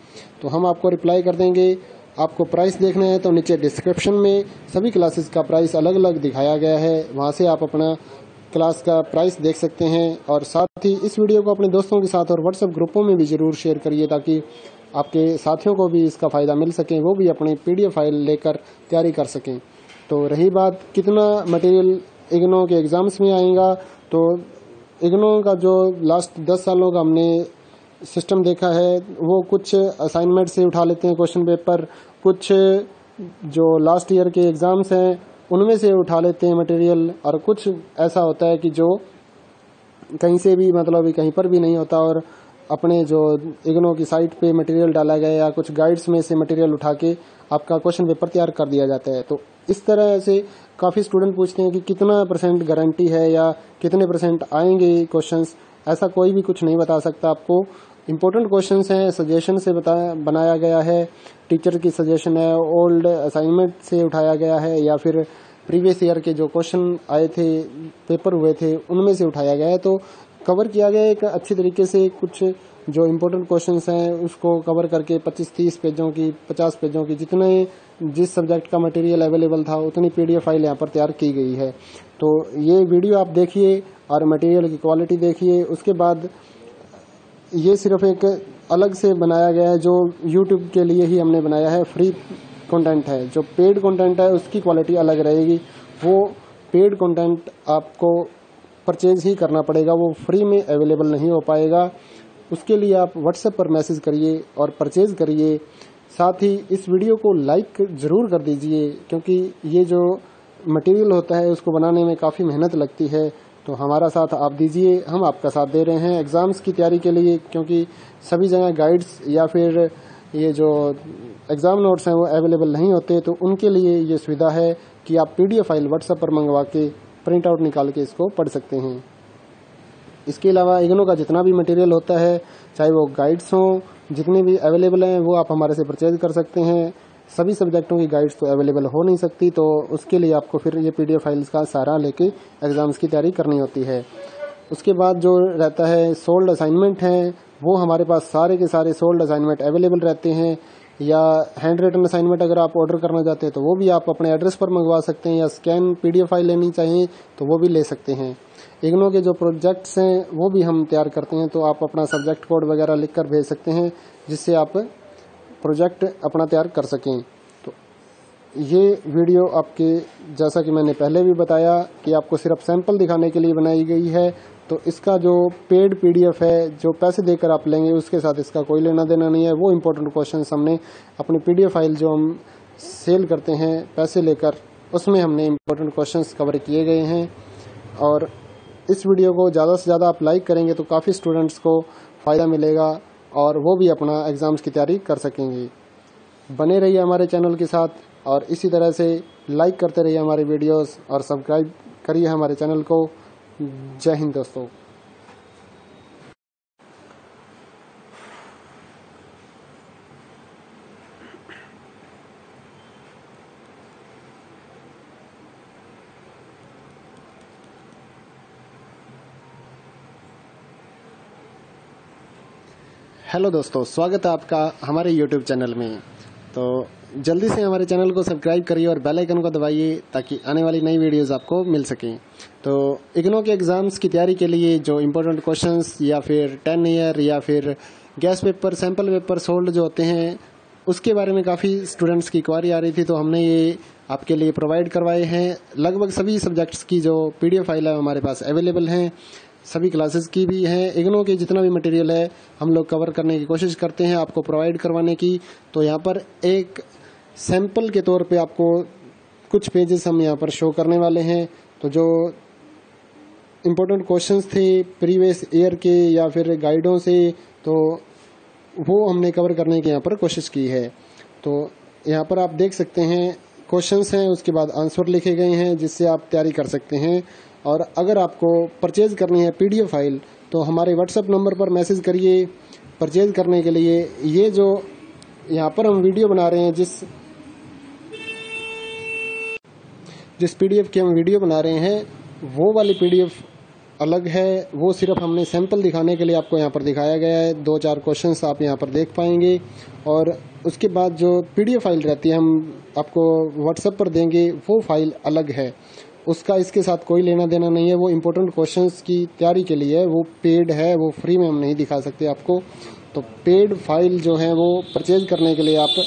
तो हम आपको रिप्लाई कर देंगे। आपको प्राइस देखना है तो नीचे डिस्क्रिप्शन में सभी क्लासेस का प्राइस अलग अलग दिखाया गया है। वहाँ से आप अपना क्लास का प्राइस देख सकते हैं और साथ ही इस वीडियो को अपने दोस्तों के साथ और व्हाट्सएप ग्रुपों में भी ज़रूर शेयर करिए ताकि आपके साथियों को भी इसका फ़ायदा मिल सके, वो भी अपनी पीडीएफ फ़ाइल लेकर तैयारी कर सकें। तो रही बात, कितना मटेरियल इग्नो के एग्ज़ाम्स में आएगा? तो इग्नो का जो लास्ट दस सालों का हमने सिस्टम देखा है, वो कुछ असाइनमेंट से उठा लेते हैं क्वेश्चन पेपर कुछ जो लास्ट ईयर के एग्ज़ाम्स हैं उनमें से उठा लेते हैं मटेरियल और कुछ ऐसा होता है कि जो कहीं से भी मतलब कहीं पर भी नहीं होता और अपने जो इग्नो की साइट पे मटेरियल डाला गया या कुछ गाइड्स में से मटेरियल उठा के आपका क्वेश्चन पेपर तैयार कर दिया जाता है। तो इस तरह से काफ़ी स्टूडेंट पूछते हैं कि कितना परसेंट गारंटी है या कितने परसेंट आएँगे क्वेश्चंस ऐसा कोई भी कुछ नहीं बता सकता। आपको इम्पोर्टेंट क्वेश्चंस हैं सजेशन से बताया बनाया गया है टीचर की सजेशन है ओल्ड असाइनमेंट से उठाया गया है, या फिर प्रीवियस ईयर के जो क्वेश्चन आए थे पेपर हुए थे, उनमें से उठाया गया है। तो कवर किया गया एक अच्छी तरीके से कुछ जो इम्पोर्टेंट क्वेश्चंस हैं, उसको कवर करके 25-30 पेजों की 50 पेजों की जितने जिस सब्जेक्ट का मटेरियल अवेलेबल था, उतनी पीडीएफ फ़ाइल यहाँ पर तैयार की गई है। तो ये वीडियो आप देखिए और मटेरियल की क्वालिटी देखिए, उसके बाद ये सिर्फ़ एक अलग से बनाया गया है, जो यूट्यूब के लिए ही हमने बनाया है। फ्री कंटेंट है। जो पेड कंटेंट है, उसकी क्वालिटी अलग रहेगी। वो पेड कंटेंट आपको परचेज ही करना पड़ेगा। वो फ्री में अवेलेबल नहीं हो पाएगा। उसके लिए आप व्हाट्सएप पर मैसेज करिए और परचेज करिए। साथ ही इस वीडियो को लाइक ज़रूर कर दीजिए, क्योंकि ये जो मटेरियल होता है, उसको बनाने में काफ़ी मेहनत लगती है। तो हमारा साथ आप दीजिए, हम आपका साथ दे रहे हैं एग्ज़ाम्स की तैयारी के लिए, क्योंकि सभी जगह गाइड्स या फिर ये जो एग्ज़ाम नोट्स हैं वो अवेलेबल नहीं होते तो उनके लिए ये सुविधा है कि आप पीडीएफ फ़ाइल व्हाट्सएप पर मंगवा के प्रिंट आउट निकाल के इसको पढ़ सकते हैं। इसके अलावा इग्नो का जितना भी मटेरियल होता है, चाहे वो गाइड्स हों, जितने भी अवेलेबल हैं, वो आप हमारे से परचेज कर सकते हैं। सभी सब्जेक्टों की गाइड्स तो अवेलेबल हो नहीं सकती तो उसके लिए आपको फिर ये पीडीएफ फाइल्स का सारा लेके एग्ज़ाम्स की तैयारी करनी होती है। उसके बाद जो रहता है सोल्ड असाइनमेंट है, वो हमारे पास सारे के सारे सोल्ड असाइनमेंट अवेलेबल रहते हैं, या हैंड रिटन असाइनमेंट अगर आप ऑर्डर करना चाहते हैं तो वो भी आप अपने एड्रेस पर मंगवा सकते हैं, या स्कैन पीडीएफ फ़ाइल लेनी चाहिए तो वो भी ले सकते हैं। इग्नो के जो प्रोजेक्ट्स हैं, वो भी हम तैयार करते हैं तो आप अपना सब्जेक्ट कोड वगैरह लिख कर भेज सकते हैं, जिससे आप प्रोजेक्ट अपना तैयार कर सकें। तो ये वीडियो आपके, जैसा कि मैंने पहले भी बताया कि आपको सिर्फ़ सैंपल दिखाने के लिए बनाई गई है तो इसका जो पेड पीडीएफ है, जो पैसे देकर आप लेंगे, उसके साथ इसका कोई लेना देना नहीं है। वो इम्पोर्टेंट क्वेश्चन हमने अपनी पीडीएफ फ़ाइल जो हम सेल करते हैं, पैसे लेकर, उसमें हमने इम्पोर्टेंट क्वेश्चंस कवर किए गए हैं। और इस वीडियो को ज़्यादा से ज़्यादा आप लाइक करेंगे तो काफ़ी स्टूडेंट्स को फ़ायदा मिलेगा। और वो भी अपना एग्ज़ाम्स की तैयारी कर सकेंगे। बने रहिए हमारे चैनल के साथ और इसी तरह से लाइक करते रहिए हमारे वीडियोस और सब्सक्राइब करिए हमारे चैनल को। जय हिंद दोस्तों। हेलो दोस्तों, स्वागत है आपका हमारे यूट्यूब चैनल में। तो जल्दी से हमारे चैनल को सब्सक्राइब करिए और बेल आइकन को दबाइए ताकि आने वाली नई वीडियोस आपको मिल सकें। तो इग्नो के एग्ज़ाम्स की तैयारी के लिए जो इम्पोर्टेंट क्वेश्चंस या फिर टेन ईयर या फिर guess paper sample paper solved जो होते हैं, उसके बारे में काफ़ी स्टूडेंट्स की क्वारी आ रही थी तो हमने ये आपके लिए प्रोवाइड करवाए हैं। लगभग सभी सब्जेक्ट्स की जो पीडीएफ फ़ाइल है हमारे पास अवेलेबल हैं। सभी क्लासेस की भी हैं। इग्नो के जितना भी मटेरियल है, हम लोग कवर करने की कोशिश करते हैं आपको प्रोवाइड करवाने की। तो यहाँ पर एक सैंपल के तौर पे आपको कुछ पेजेस हम यहाँ पर शो करने वाले हैं। तो जो इम्पोर्टेंट क्वेश्चंस थे प्रीवियस ईयर के या फिर गाइडों से तो वो हमने कवर करने की यहाँ पर कोशिश की है। तो यहाँ पर आप देख सकते हैं क्वेश्चंस हैं, उसके बाद आंसर लिखे गए हैं, जिससे आप तैयारी कर सकते हैं। और अगर आपको परचेज करनी है पीडीएफ फ़ाइल तो हमारे व्हाट्सएप नंबर पर मैसेज करिए परचेज करने के लिए। ये जो यहाँ पर हम वीडियो बना रहे हैं, जिस जिस पीडीएफ की हम वीडियो बना रहे हैं, वो वाली पीडीएफ अलग है। वो सिर्फ़ हमने सैंपल दिखाने के लिए आपको यहाँ पर दिखाया गया है। दो चार क्वेश्चंस आप यहाँ पर देख पाएँगे। और उसके बाद जो पीडीएफ फ़ाइल रहती है, हम आपको व्हाट्सएप पर देंगे, वो फ़ाइल अलग है। उसका इसके साथ कोई लेना देना नहीं है। वो इम्पोर्टेंट क्वेश्चंस की तैयारी के लिए वो पेड है, वो फ्री में हम नहीं दिखा सकते आपको। तो पेड फ़ाइल जो है वो परचेज करने के लिए आप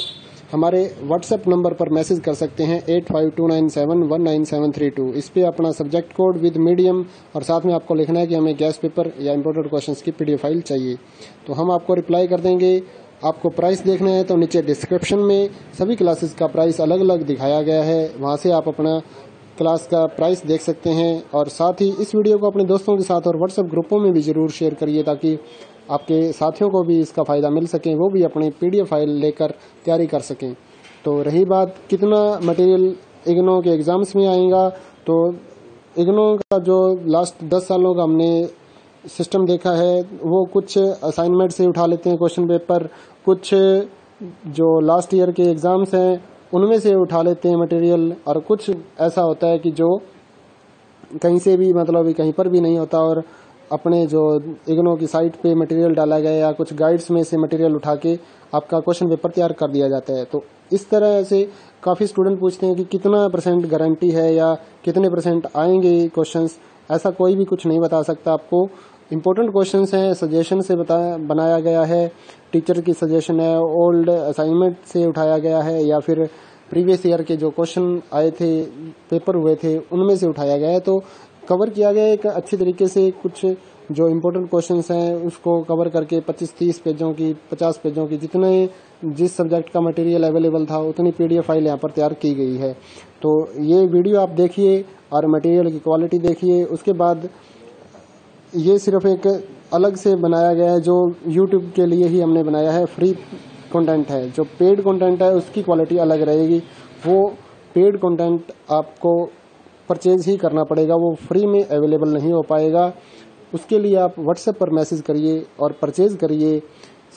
हमारे व्हाट्सएप नंबर पर मैसेज कर सकते हैं eight five two nine seven one nine seven three two इस पर अपना सब्जेक्ट कोड विद मीडियम और साथ में आपको लिखना है कि हमें गैस पेपर या इम्पोर्टेंट क्वेश्चंस की पीडीएफ फ़ाइल चाहिए। तो हम आपको रिप्लाई कर देंगे। आपको प्राइस देखना है तो नीचे डिस्क्रिप्शन में सभी क्लासेस का प्राइस अलग अलग दिखाया गया है। वहाँ से आप अपना क्लास का प्राइस देख सकते हैं और साथ ही इस वीडियो को अपने दोस्तों के साथ और व्हाट्सएप ग्रुपों में भी ज़रूर शेयर करिए ताकि आपके साथियों को भी इसका फ़ायदा मिल सके, वो भी अपनी पीडीएफ फ़ाइल लेकर तैयारी कर सकें। तो रही बात, कितना मटेरियल इग्नो के एग्ज़ाम्स में आएगा? तो इग्नो का जो लास्ट दस सालों का हमने सिस्टम देखा है, वो कुछ असाइनमेंट से उठा लेते हैं क्वेश्चन पेपर कुछ जो लास्ट ईयर के एग्ज़ाम्स हैं उनमें से उठा लेते हैं मटेरियल और कुछ ऐसा होता है कि जो कहीं से भी मतलब कहीं पर भी नहीं होता और अपने जो इग्नो की साइट पे मटेरियल डाला गया या कुछ गाइड्स में से मटेरियल उठा के आपका क्वेश्चन पेपर तैयार कर दिया जाता है। तो इस तरह से काफ़ी स्टूडेंट पूछते हैं कि कितना परसेंट गारंटी है या कितने परसेंट आएँगे क्वेश्चंस ऐसा कोई भी कुछ नहीं बता सकता आपको। इम्पोर्टेंट क्वेश्चन हैं सजेशन से बताया बनाया गया है टीचर की सजेशन है ओल्ड असाइनमेंट से उठाया गया है, या फिर प्रीवियस ईयर के जो क्वेश्चन आए थे पेपर हुए थे, उनमें से उठाया गया है। तो कवर किया गया एक अच्छी तरीके से, कुछ जो इम्पोर्टेंट क्वेश्चन हैं, उसको कवर करके 25-30 पेजों की 50 पेजों की, जितने जिस सब्जेक्ट का मटेरियल अवेलेबल था, उतनी पीडीएफ फ़ाइल यहाँ पर तैयार की गई है। तो ये वीडियो आप देखिए, और मटेरियल की क्वालिटी देखिए, उसके बाद ये सिर्फ़ एक अलग से बनाया गया है, जो यूट्यूब के लिए ही हमने बनाया है। फ्री कंटेंट है। जो पेड कंटेंट है, उसकी क्वालिटी अलग रहेगी। वो पेड कंटेंट आपको परचेज ही करना पड़ेगा। वो फ्री में अवेलेबल नहीं हो पाएगा। उसके लिए आप व्हाट्सएप पर मैसेज करिए और परचेज करिए।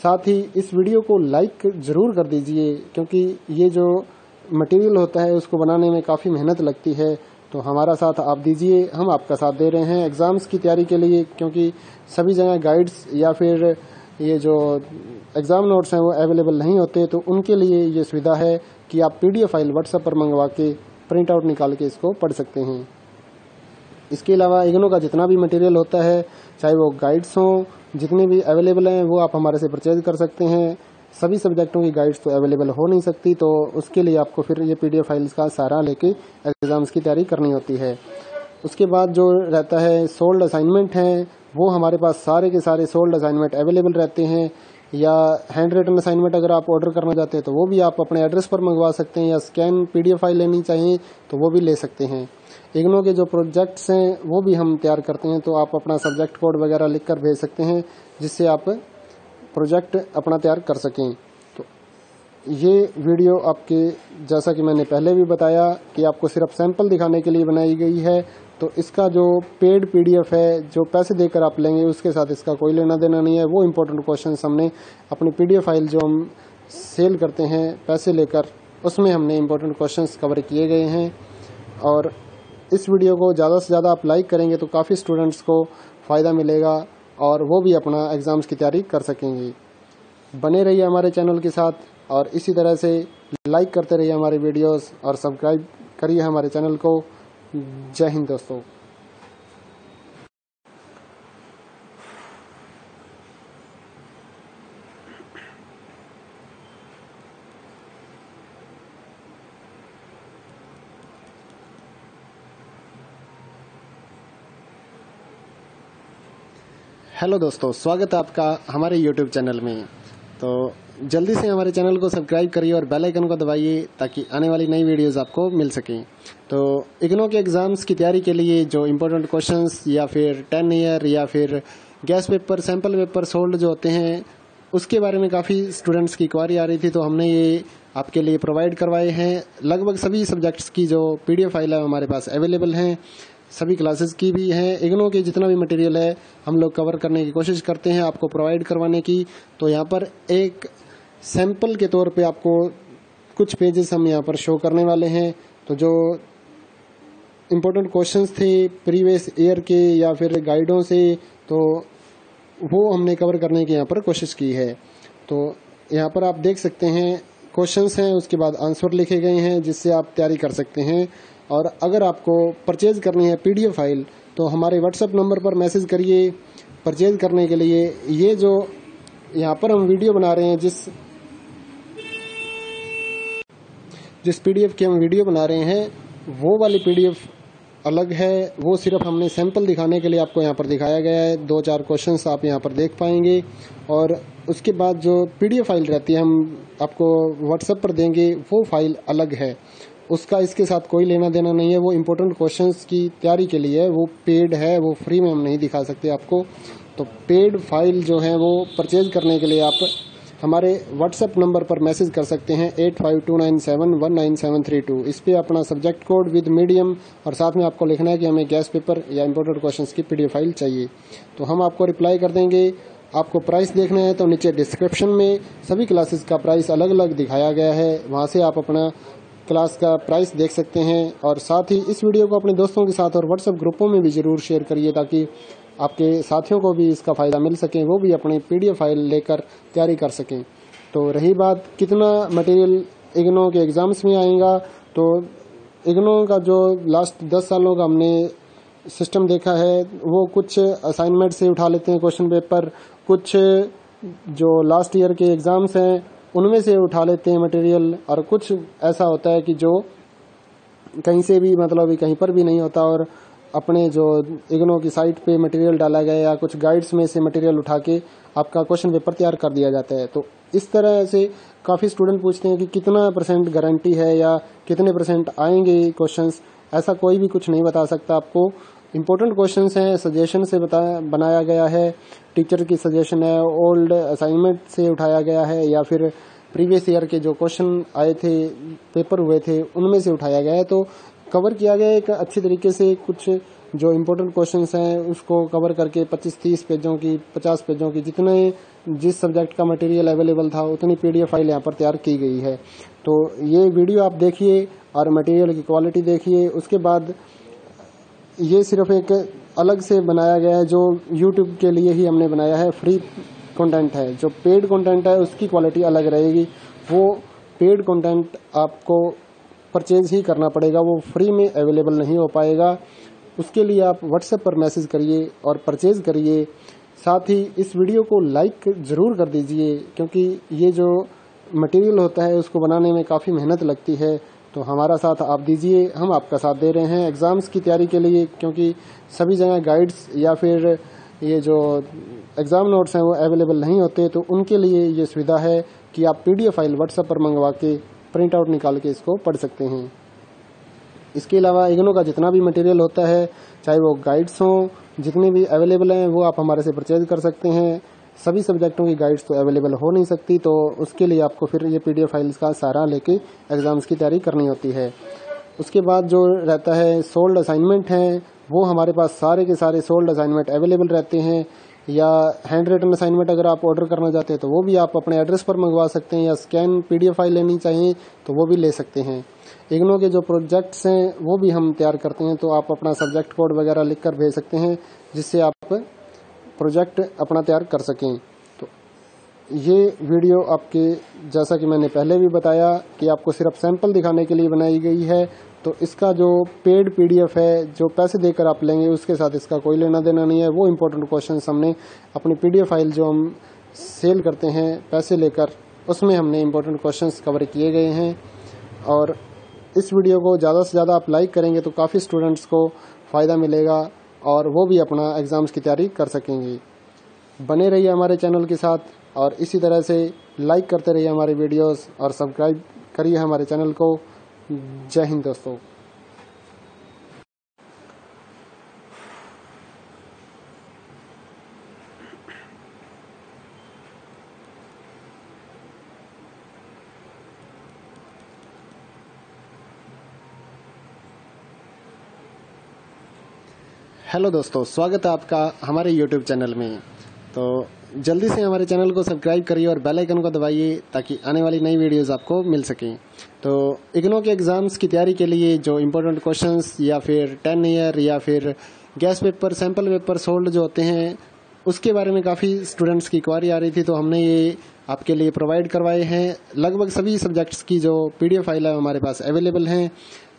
साथ ही इस वीडियो को लाइक ज़रूर कर दीजिए, क्योंकि ये जो मटेरियल होता है, उसको बनाने में काफ़ी मेहनत लगती है। तो हमारा साथ आप दीजिए, हम आपका साथ दे रहे हैं एग्ज़ाम्स की तैयारी के लिए, क्योंकि सभी जगह गाइड्स या फिर ये जो एग्ज़ाम नोट्स हैं वो अवेलेबल नहीं होते तो उनके लिए ये सुविधा है कि आप पीडीएफ फ़ाइल व्हाट्सएप पर मंगवा के प्रिंट आउट निकाल के इसको पढ़ सकते हैं। इसके अलावा इग्नो का जितना भी मटेरियल होता है, चाहे वो गाइड्स हों, जितने भी अवेलेबल हैं, वो आप हमारे से परचेज कर सकते हैं। सभी सब्जेक्टों की गाइड्स तो अवेलेबल हो नहीं सकती तो उसके लिए आपको फिर ये पीडीएफ फाइल्स का सहारा लेके एग्ज़ाम्स की तैयारी करनी होती है। उसके बाद जो रहता है सोल्ड असाइनमेंट हैं, वो हमारे पास सारे के सारे सोल्ड असाइनमेंट अवेलेबल रहते हैं, या हैंड रिटन असाइनमेंट अगर आप ऑर्डर करना चाहते हैं तो वो भी आप अपने एड्रेस पर मंगवा सकते हैं, या स्कैन पीडीएफ फ़ाइल लेनी चाहिए तो वो भी ले सकते हैं। इग्नो के जो प्रोजेक्ट्स हैं, वो भी हम तैयार करते हैं तो आप अपना सब्जेक्ट कोड वगैरह लिख कर भेज सकते हैं, जिससे आप प्रोजेक्ट अपना तैयार कर सकें। तो ये वीडियो आपके, जैसा कि मैंने पहले भी बताया कि आपको सिर्फ़ सैंपल दिखाने के लिए बनाई गई है तो इसका जो पेड पीडीएफ है, जो पैसे देकर आप लेंगे, उसके साथ इसका कोई लेना देना नहीं है। वो इम्पोर्टेंट क्वेश्चन हमने अपनी पीडीएफ फ़ाइल जो हम सेल करते हैं, पैसे लेकर, उसमें हमने इम्पोर्टेंट क्वेश्चन कवर किए गए हैं। और इस वीडियो को ज़्यादा से ज़्यादा आप लाइक करेंगे तो काफ़ी स्टूडेंट्स को फ़ायदा मिलेगा। और वो भी अपना एग्ज़ाम्स की तैयारी कर सकेंगे। बने रहिए हमारे चैनल के साथ और इसी तरह से लाइक करते रहिए हमारे वीडियोस और सब्सक्राइब करिए हमारे चैनल को। जय हिंद दोस्तों। हेलो दोस्तों, स्वागत है आपका हमारे यूट्यूब चैनल में। तो जल्दी से हमारे चैनल को सब्सक्राइब करिए और बेल आइकन को दबाइए ताकि आने वाली नई वीडियोस आपको मिल सकें। तो इग्नो के एग्ज़ाम्स की तैयारी के लिए जो इम्पोर्टेंट क्वेश्चंस या फिर टेन ईयर या फिर guess paper sample paper solved जो होते हैं, उसके बारे में काफ़ी स्टूडेंट्स की क्वारी आ रही थी तो हमने ये आपके लिए प्रोवाइड करवाए हैं। लगभग सभी सब्जेक्ट्स की जो पीडीएफ फ़ाइल है हमारे पास अवेलेबल हैं। सभी क्लासेस की भी हैं। इग्नो के जितना भी मटेरियल है, हम लोग कवर करने की कोशिश करते हैं आपको प्रोवाइड करवाने की। तो यहाँ पर एक सैंपल के तौर पे आपको कुछ पेजेस हम यहाँ पर शो करने वाले हैं। तो जो इम्पोर्टेंट क्वेश्चंस थे प्रीवियस ईयर के या फिर गाइडों से तो वो हमने कवर करने की यहाँ पर कोशिश की है। तो यहाँ पर आप देख सकते हैं क्वेश्चंस हैं, उसके बाद आंसर लिखे गए हैं, जिससे आप तैयारी कर सकते हैं। और अगर आपको परचेज करनी है पीडीएफ फ़ाइल तो हमारे व्हाट्सएप नंबर पर मैसेज करिए परचेज करने के लिए। ये जो यहाँ पर हम वीडियो बना रहे हैं, जिस जिस पीडीएफ की हम वीडियो बना रहे हैं, वो वाली पीडीएफ अलग है। वो सिर्फ़ हमने सैंपल दिखाने के लिए आपको यहाँ पर दिखाया गया है। दो चार क्वेश्चंस आप यहाँ पर देख पाएँगे। और उसके बाद जो पीडीएफ फ़ाइल रहती है, हम आपको व्हाट्सएप पर देंगे। वो फ़ाइल अलग है। उसका इसके साथ कोई लेना देना नहीं है। वो इम्पोर्टेंट क्वेश्चंस की तैयारी के लिए है। वो पेड है, वो फ्री में हम नहीं दिखा सकते आपको। तो पेड फ़ाइल जो है वो परचेज करने के लिए आप हमारे व्हाट्सएप नंबर पर मैसेज कर सकते हैं eight five two nine seven one nine seven three two इस पर अपना सब्जेक्ट कोड विद मीडियम और साथ में आपको लिखना है कि हमें गैस पेपर या इम्पोर्टेंट क्वेश्चन की पीडीएफ फ़ाइल चाहिए। तो हम आपको रिप्लाई कर देंगे। आपको प्राइस देखना है तो नीचे डिस्क्रिप्शन में सभी क्लासेस का प्राइस अलग अलग दिखाया गया है। वहाँ से आप अपना क्लास का प्राइस देख सकते हैं और साथ ही इस वीडियो को अपने दोस्तों के साथ और व्हाट्सएप ग्रुपों में भी ज़रूर शेयर करिए ताकि आपके साथियों को भी इसका फ़ायदा मिल सके, वो भी अपनी पीडीएफ फ़ाइल लेकर तैयारी कर सकें। तो रही बात, कितना मटेरियल इग्नो के एग्ज़ाम्स में आएगा? तो इग्नो का जो लास्ट दस सालों का हमने सिस्टम देखा है, वो कुछ असाइनमेंट से उठा लेते हैं क्वेश्चन पेपर कुछ जो लास्ट ईयर के एग्ज़ाम्स हैं उनमें से उठा लेते हैं मटेरियल और कुछ ऐसा होता है कि जो कहीं से भी मतलब कहीं पर भी नहीं होता और अपने जो इग्नो की साइट पे मटेरियल डाला गया या कुछ गाइड्स में से मटेरियल उठा के आपका क्वेश्चन पेपर तैयार कर दिया जाता है। तो इस तरह से काफ़ी स्टूडेंट पूछते हैं कि कितना परसेंट गारंटी है या कितने परसेंट आएँगे क्वेश्चंस ऐसा कोई भी कुछ नहीं बता सकता। आपको इम्पोर्टेंट क्वेश्चन हैं सजेशन से बता, बनाया गया है टीचर की सजेशन है ओल्ड असाइनमेंट से उठाया गया है, या फिर प्रीवियस ईयर के जो क्वेश्चन आए थे पेपर हुए थे, उनमें से उठाया गया है। तो कवर किया गया एक अच्छी तरीके से, कुछ जो इम्पोर्टेंट क्वेश्चन हैं, उसको कवर करके 25-30 पेजों की 50 पेजों की, जितने जिस सब्जेक्ट का मटेरियल अवेलेबल था, उतनी पीडीएफ फ़ाइल यहाँ पर तैयार की गई है। तो ये वीडियो आप देखिए, और मटेरियल की क्वालिटी देखिए, उसके बाद ये सिर्फ़ एक अलग से बनाया गया है, जो यूट्यूब के लिए ही हमने बनाया है। फ्री कंटेंट है। जो पेड कंटेंट है, उसकी क्वालिटी अलग रहेगी। वो पेड कंटेंट आपको परचेज ही करना पड़ेगा। वो फ्री में अवेलेबल नहीं हो पाएगा। उसके लिए आप व्हाट्सएप पर मैसेज करिए और परचेज करिए। साथ ही इस वीडियो को लाइक ज़रूर कर दीजिए, क्योंकि ये जो मटेरियल होता है, उसको बनाने में काफ़ी मेहनत लगती है। तो हमारा साथ आप दीजिए, हम आपका साथ दे रहे हैं एग्ज़ाम्स की तैयारी के लिए, क्योंकि सभी जगह गाइड्स या फिर ये जो एग्ज़ाम नोट्स हैं वो अवेलेबल नहीं होते तो उनके लिए ये सुविधा है कि आप पीडीएफ फ़ाइल व्हाट्सएप पर मंगवा के प्रिंट आउट निकाल के इसको पढ़ सकते हैं। इसके अलावा इग्नो का जितना भी मटेरियल होता है, चाहे वो गाइड्स हों, जितने भी अवेलेबल हैं, वो आप हमारे से परचेज कर सकते हैं। सभी सब्जेक्टों की गाइड्स तो अवेलेबल हो नहीं सकती तो उसके लिए आपको फिर ये पीडीएफ फाइल्स का सारा लेके एग्ज़ाम्स की तैयारी करनी होती है। उसके बाद जो रहता है सोल्ड असाइनमेंट हैं, वो हमारे पास सारे के सारे सोल्ड असाइनमेंट अवेलेबल रहते हैं, या हैंड रिटन असाइनमेंट अगर आप ऑर्डर करना चाहते हैं तो वो भी आप अपने एड्रेस पर मंगवा सकते हैं, या स्कैन पीडीएफ फ़ाइल लेनी चाहिए तो वो भी ले सकते हैं। इग्नो के जो प्रोजेक्ट्स हैं, वो भी हम तैयार करते हैं तो आप अपना सब्जेक्ट कोड वगैरह लिख कर भेज सकते हैं, जिससे आप प्रोजेक्ट अपना तैयार कर सकें। तो ये वीडियो आपके, जैसा कि मैंने पहले भी बताया कि आपको सिर्फ़ सैंपल दिखाने के लिए बनाई गई है तो इसका जो पेड पीडीएफ है, जो पैसे देकर आप लेंगे, उसके साथ इसका कोई लेना देना नहीं है। वो इम्पोर्टेंट क्वेश्चन हमने अपनी पीडीएफ फ़ाइल जो हम सेल करते हैं, पैसे लेकर, उसमें हमने इम्पोर्टेंट क्वेश्चंस कवर किए गए हैं। और इस वीडियो को ज़्यादा से ज़्यादा आप लाइक करेंगे तो काफ़ी स्टूडेंट्स को फ़ायदा मिलेगा। और वो भी अपना एग्ज़ाम्स की तैयारी कर सकेंगे। बने रहिए हमारे चैनल के साथ और इसी तरह से लाइक करते रहिए हमारे वीडियोस और सब्सक्राइब करिए हमारे चैनल को। जय हिंद दोस्तों। हेलो दोस्तों, स्वागत है आपका हमारे यूट्यूब चैनल में। तो जल्दी से हमारे चैनल को सब्सक्राइब करिए और बेल आइकन को दबाइए ताकि आने वाली नई वीडियोस आपको मिल सकें। तो इग्नो के एग्ज़ाम्स की तैयारी के लिए जो इम्पोर्टेंट क्वेश्चंस या फिर टेन ईयर या फिर guess paper sample paper solved जो होते हैं, उसके बारे में काफ़ी स्टूडेंट्स की क्वारी आ रही थी तो हमने ये आपके लिए प्रोवाइड करवाए हैं। लगभग सभी सब्जेक्ट्स की जो पीडीएफ फ़ाइल है हमारे पास अवेलेबल हैं।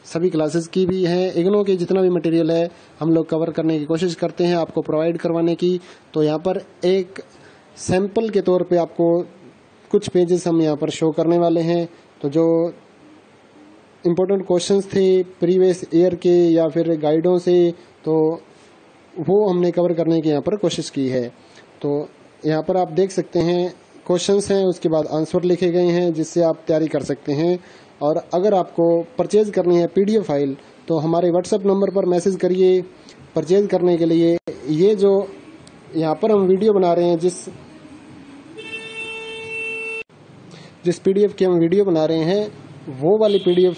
सभी क्लासेस की भी हैं। इग्नो के जितना भी मटेरियल है, हम लोग कवर करने की कोशिश करते हैं आपको प्रोवाइड करवाने की। तो यहाँ पर एक सैंपल के तौर पे आपको कुछ पेजेस हम यहाँ पर शो करने वाले हैं। तो जो इम्पोर्टेंट क्वेश्चंस थे प्रीवियस ईयर के या फिर गाइडों से तो वो हमने कवर करने की यहाँ पर कोशिश की है। तो यहाँ पर आप देख सकते हैं क्वेश्चंस हैं, उसके बाद आंसर लिखे गए हैं, जिससे आप तैयारी कर सकते हैं। और अगर आपको परचेज करनी है पीडीएफ फ़ाइल तो हमारे व्हाट्सएप नंबर पर मैसेज करिए परचेज करने के लिए। ये जो यहाँ पर हम वीडियो बना रहे हैं, जिस जिस पीडीएफ की हम वीडियो बना रहे हैं, वो वाली पीडीएफ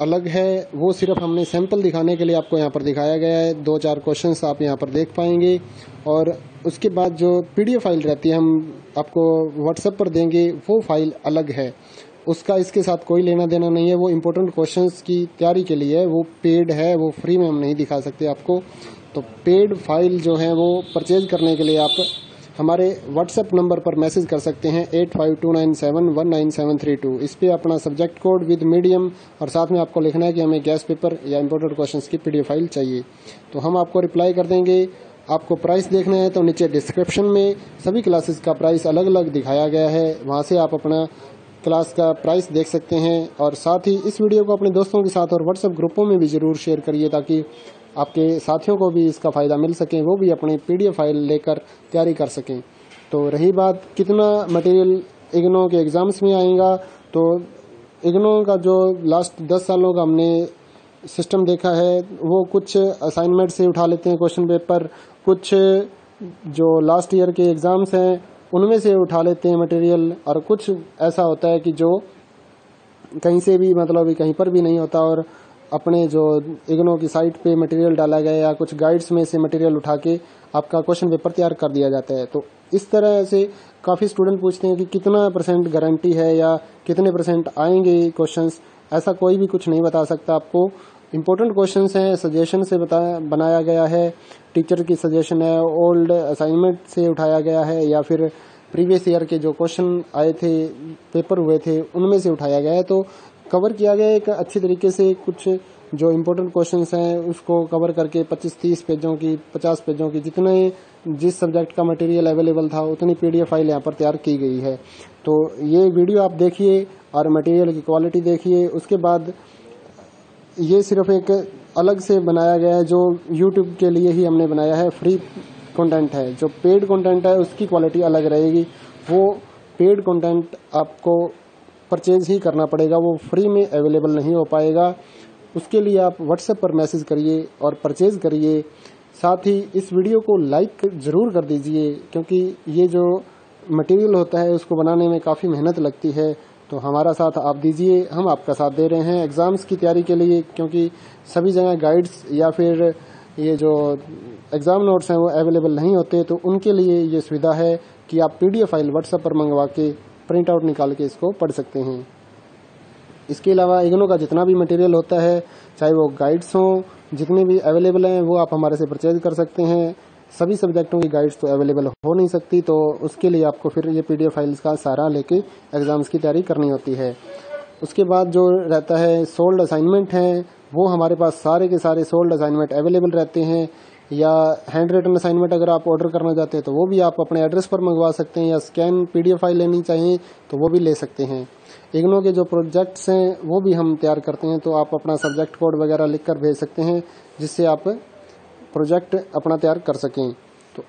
अलग है। वो सिर्फ़ हमने सैंपल दिखाने के लिए आपको यहाँ पर दिखाया गया है। दो चार क्वेश्चंस आप यहाँ पर देख पाएँगे। और उसके बाद जो पीडीएफ फ़ाइल रहती है, हम आपको व्हाट्सएप पर देंगे। वो फ़ाइल अलग है। उसका इसके साथ कोई लेना देना नहीं है। वो इम्पोर्टेंट क्वेश्चंस की तैयारी के लिए है। वो पेड है, वो फ्री में हम नहीं दिखा सकते आपको। तो पेड फ़ाइल जो है वो परचेज करने के लिए आप हमारे व्हाट्सएप नंबर पर मैसेज कर सकते हैं eight five two nine seven one nine seven three two इस पर अपना सब्जेक्ट कोड विद मीडियम और साथ में आपको लिखना है कि हमें गैस पेपर या इम्पोर्टेंट क्वेश्चन की पीडीएफ फ़ाइल चाहिए। तो हम आपको रिप्लाई कर देंगे। आपको प्राइस देखना है तो नीचे डिस्क्रिप्शन में सभी क्लासेस का प्राइस अलग अलग दिखाया गया है। वहाँ से आप अपना क्लास का प्राइस देख सकते हैं और साथ ही इस वीडियो को अपने दोस्तों के साथ और व्हाट्सएप ग्रुपों में भी ज़रूर शेयर करिए ताकि आपके साथियों को भी इसका फ़ायदा मिल सके, वो भी अपनी पीडीएफ फ़ाइल लेकर तैयारी कर सकें। तो रही बात, कितना मटेरियल इग्नो के एग्ज़ाम्स में आएगा? तो इग्नो का जो लास्ट दस सालों का हमने सिस्टम देखा है, वो कुछ असाइनमेंट से उठा लेते हैं क्वेश्चन पेपर कुछ जो लास्ट ईयर के एग्ज़ाम्स हैं उनमें से उठा लेते हैं मटेरियल और कुछ ऐसा होता है कि जो कहीं से भी मतलब कहीं पर भी नहीं होता और अपने जो इग्नो की साइट पे मटेरियल डाला गया या कुछ गाइड्स में से मटेरियल उठा के आपका क्वेश्चन पेपर तैयार कर दिया जाता है। तो इस तरह से काफ़ी स्टूडेंट पूछते हैं कि कितना परसेंट गारंटी है या कितने परसेंट आएँगे क्वेश्चंस ऐसा कोई भी कुछ नहीं बता सकता आपको। इम्पोर्टेंट क्वेश्चन हैं सजेशन से बता, बनाया गया है टीचर की सजेशन है ओल्ड असाइनमेंट से उठाया गया है, या फिर प्रीवियस ईयर के जो क्वेश्चन आए थे पेपर हुए थे, उनमें से उठाया गया है। तो कवर किया गया एक अच्छी तरीके से कुछ जो इम्पोर्टेंट क्वेश्चन हैं, उसको कवर करके 25-30 पेजों की 50 पेजों की जितने जिस सब्जेक्ट का मटेरियल अवेलेबल था, उतनी पीडीएफ फ़ाइल यहाँ पर तैयार की गई है। तो ये वीडियो आप देखिए और मटेरियल की क्वालिटी देखिए, उसके बाद ये सिर्फ़ एक अलग से बनाया गया है, जो यूट्यूब के लिए ही हमने बनाया है। फ्री कंटेंट है। जो पेड कंटेंट है, उसकी क्वालिटी अलग रहेगी। वो पेड कंटेंट आपको परचेज ही करना पड़ेगा। वो फ्री में अवेलेबल नहीं हो पाएगा। उसके लिए आप व्हाट्सएप पर मैसेज करिए और परचेज करिए। साथ ही इस वीडियो को लाइक ज़रूर कर दीजिए, क्योंकि ये जो मटेरियल होता है, उसको बनाने में काफ़ी मेहनत लगती है। तो हमारा साथ आप दीजिए, हम आपका साथ दे रहे हैं एग्ज़ाम्स की तैयारी के लिए, क्योंकि सभी जगह गाइड्स या फिर ये जो एग्ज़ाम नोट्स हैं वो अवेलेबल नहीं होते तो उनके लिए ये सुविधा है कि आप पीडीएफ फ़ाइल व्हाट्सएप पर मंगवा के प्रिंट आउट निकाल के इसको पढ़ सकते हैं। इसके अलावा इग्नो का जितना भी मटेरियल होता है, चाहे वो गाइड्स हों, जितने भी अवेलेबल हैं, वो आप हमारे से परचेज कर सकते हैं। सभी सब्जेक्टों की गाइड्स तो अवेलेबल हो नहीं सकती तो उसके लिए आपको फिर ये पीडीएफ फाइल्स का सारा लेके एग्ज़ाम्स की तैयारी करनी होती है। उसके बाद जो रहता है सोल्ड असाइनमेंट है, वो हमारे पास सारे के सारे सोल्ड असाइनमेंट अवेलेबल रहते हैं, या हैंड रिटन असाइनमेंट अगर आप ऑर्डर करना चाहते हैं तो वो भी आप अपने एड्रेस पर मंगवा सकते हैं, या स्कैन पीडीएफ फ़ाइल लेनी चाहिए तो वो भी ले सकते हैं। इग्नो के जो प्रोजेक्ट्स हैं, वो भी हम तैयार करते हैं तो आप अपना सब्जेक्ट कोड वगैरह लिख कर भेज सकते हैं, जिससे आप प्रोजेक्ट अपना तैयार कर सकें। तो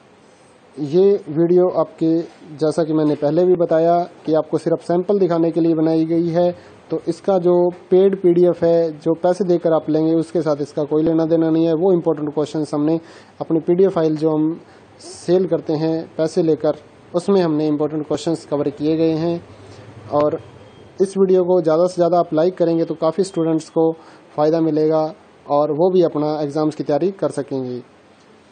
ये वीडियो आपके, जैसा कि मैंने पहले भी बताया कि आपको सिर्फ़ सैंपल दिखाने के लिए बनाई गई है तो इसका जो पेड पीडीएफ है, जो पैसे देकर आप लेंगे, उसके साथ इसका कोई लेना देना नहीं है। वो इम्पोर्टेंट क्वेश्चन हमने अपनी पीडीएफ फ़ाइल जो हम सेल करते हैं, पैसे लेकर, उसमें हमने इम्पोर्टेंट क्वेश्चंस कवर किए गए हैं। और इस वीडियो को ज़्यादा से ज़्यादा आप लाइक करेंगे तो काफ़ी स्टूडेंट्स को फ़ायदा मिलेगा। और वो भी अपना एग्ज़ाम्स की तैयारी कर सकेंगे।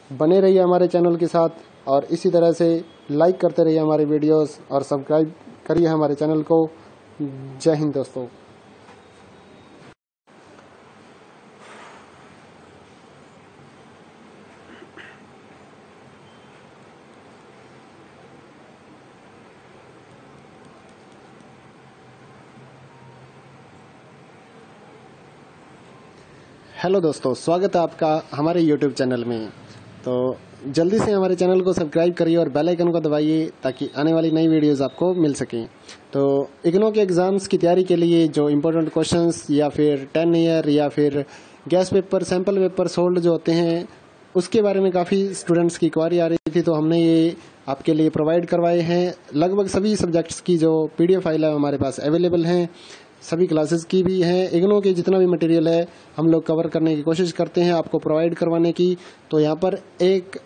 बने रहिए हमारे चैनल के साथ और इसी तरह से लाइक करते रहिए हमारे वीडियोस और सब्सक्राइब करिए हमारे चैनल को। जय हिंद दोस्तों। हेलो दोस्तों, स्वागत है आपका हमारे यूट्यूब चैनल में। तो जल्दी से हमारे चैनल को सब्सक्राइब करिए और बेल आइकन को दबाइए ताकि आने वाली नई वीडियोस आपको मिल सकें। तो इग्नो के एग्ज़ाम्स की तैयारी के लिए जो इम्पोर्टेंट क्वेश्चंस या फिर टेन ईयर या फिर guess paper sample paper solved जो होते हैं, उसके बारे में काफ़ी स्टूडेंट्स की क्वारी आ रही थी तो हमने ये आपके लिए प्रोवाइड करवाए हैं। लगभग सभी सब्जेक्ट्स की जो पीडीएफ फ़ाइल है हमारे पास अवेलेबल हैं। सभी क्लासेस की भी हैं। इग्नो के जितना भी मटेरियल है, हम लोग कवर करने की कोशिश करते हैं आपको प्रोवाइड करवाने की। तो यहाँ पर एक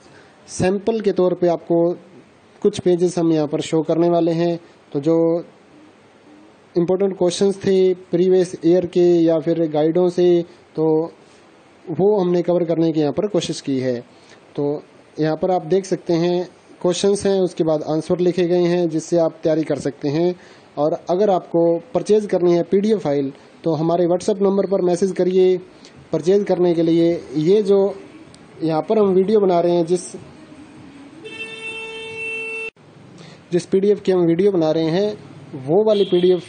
सैंपल के तौर पे आपको कुछ पेजेस हम यहाँ पर शो करने वाले हैं। तो जो इम्पोर्टेंट क्वेश्चंस थे प्रीवियस ईयर के या फिर गाइडों से तो वो हमने कवर करने की यहाँ पर कोशिश की है। तो यहाँ पर आप देख सकते हैं क्वेश्चंस हैं, उसके बाद आंसर लिखे गए हैं, जिससे आप तैयारी कर सकते हैं। और अगर आपको परचेज करनी है पीडीएफ फ़ाइल तो हमारे व्हाट्सएप नंबर पर मैसेज करिए परचेज करने के लिए। ये जो यहाँ पर हम वीडियो बना रहे हैं, जिस जिस पीडीएफ की हम वीडियो बना रहे हैं, वो वाली पीडीएफ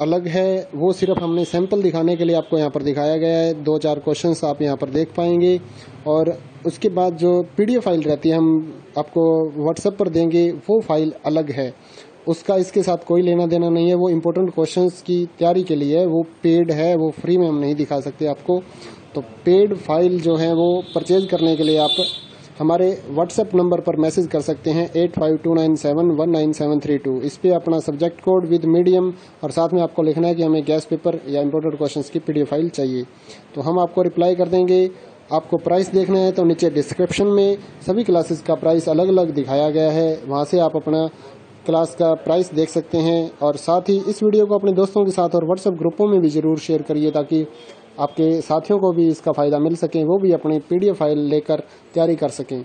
अलग है। वो सिर्फ़ हमने सैंपल दिखाने के लिए आपको यहाँ पर दिखाया गया है। दो चार क्वेश्चंस आप यहाँ पर देख पाएँगे। और उसके बाद जो पीडीएफ फ़ाइल रहती है, हम आपको व्हाट्सएप पर देंगे, वो फ़ाइल अलग है। उसका इसके साथ कोई लेना देना नहीं है। वो इम्पोर्टेंट क्वेश्चन की तैयारी के लिए वो पेड है, वो फ्री में हम नहीं दिखा सकते आपको। तो पेड फ़ाइल जो है वो परचेज करने के लिए आप हमारे व्हाट्सएप नंबर पर मैसेज कर सकते हैं eight five two nine seven one nine seven three two इस पर अपना सब्जेक्ट कोड विद मीडियम और साथ में आपको लिखना है कि हमें गैस पेपर या इम्पोर्टेंट क्वेश्चन की पीडीएफ फ़ाइल चाहिए। तो हम आपको रिप्लाई कर देंगे। आपको प्राइस देखना है तो नीचे डिस्क्रिप्शन में सभी क्लासेस का प्राइस अलग अलग दिखाया गया है। वहाँ से आप अपना क्लास का प्राइस देख सकते हैं और साथ ही इस वीडियो को अपने दोस्तों के साथ और व्हाट्सएप ग्रुपों में भी ज़रूर शेयर करिए ताकि आपके साथियों को भी इसका फ़ायदा मिल सके, वो भी अपनी पीडीएफ फ़ाइल लेकर तैयारी कर सकें।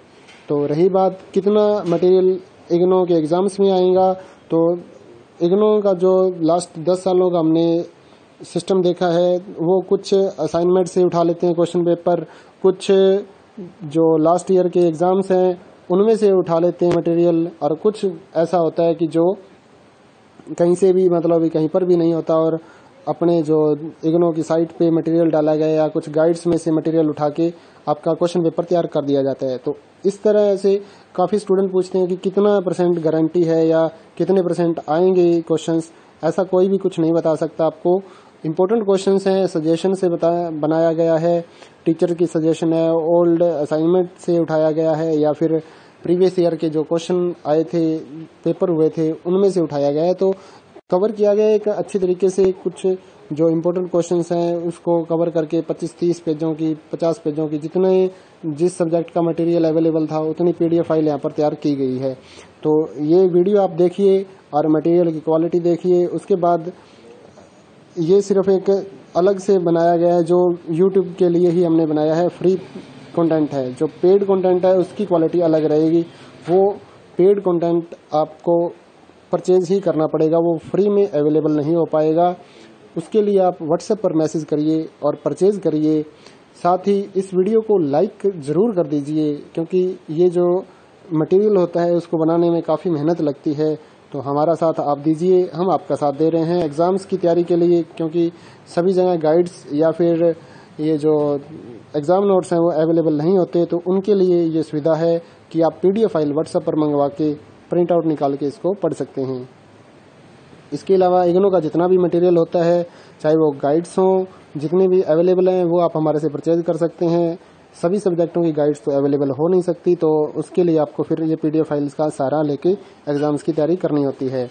तो रही बात, कितना मटेरियल इग्नो के एग्ज़ाम्स में आएगा? तो इग्नो का जो लास्ट दस सालों का हमने सिस्टम देखा है, वो कुछ असाइनमेंट से उठा लेते हैं क्वेश्चन पेपर कुछ जो लास्ट ईयर के एग्ज़ाम्स हैं उनमें से उठा लेते हैं मटेरियल और कुछ ऐसा होता है कि जो कहीं से भी मतलब कहीं पर भी नहीं होता और अपने जो इग्नो की साइट पे मटेरियल डाला गया या कुछ गाइड्स में से मटेरियल उठा के आपका क्वेश्चन पेपर तैयार कर दिया जाता है। तो इस तरह से काफ़ी स्टूडेंट पूछते हैं कि कितना परसेंट गारंटी है या कितने परसेंट आएँगे क्वेश्चंस ऐसा कोई भी कुछ नहीं बता सकता आपको। इम्पोर्टेंट क्वेश्चन हैं सजेशन से बनाया गया है। टीचर की सजेशन है ओल्ड असाइनमेंट से उठाया गया है या फिर प्रीवियस ईयर के जो क्वेश्चन आए थे, पेपर हुए थे, उनमें से उठाया गया है। तो कवर किया गया एक अच्छी तरीके से कुछ जो इम्पोर्टेंट क्वेश्चंस हैं, उसको कवर करके 25-30 पेजों की 50 पेजों की जितने जिस सब्जेक्ट का मटेरियल अवेलेबल था, उतनी पीडीएफ फ़ाइल यहाँ पर तैयार की गई है। तो ये वीडियो आप देखिए और मटेरियल की क्वालिटी देखिए। उसके बाद ये सिर्फ़ एक अलग से बनाया गया है जो यूट्यूब के लिए ही हमने बनाया है। फ्री कंटेंट है। जो पेड कंटेंट है, उसकी क्वालिटी अलग रहेगी। वो पेड कंटेंट आपको परचेज ही करना पड़ेगा। वो फ्री में अवेलेबल नहीं हो पाएगा। उसके लिए आप व्हाट्सएप पर मैसेज करिए और परचेज करिए। साथ ही इस वीडियो को लाइक ज़रूर कर दीजिए, क्योंकि ये जो मटेरियल होता है, उसको बनाने में काफ़ी मेहनत लगती है। तो हमारा साथ आप दीजिए। हम आपका साथ दे रहे हैं। एग्ज़ाम्स की तैयारी के लिए, क्योंकि सभी जगह गाइड्स या फिर ये जो एग्ज़ाम नोट्स हैं वो अवेलेबल नहीं होते तो उनके लिए ये सुविधा है कि आप पीडीएफ फ़ाइल व्हाट्सएप पर मंगवा के प्रिंट आउट निकाल के इसको पढ़ सकते हैं। इसके अलावा इग्नो का जितना भी मटेरियल होता है, चाहे वो गाइड्स हों, जितने भी अवेलेबल हैं, वो आप हमारे से परचेज कर सकते हैं। सभी सब्जेक्टों की गाइड्स तो अवेलेबल हो नहीं सकती तो उसके लिए आपको फिर ये पीडीएफ फाइल्स का सारा लेके एग्ज़ाम्स की तैयारी करनी होती है।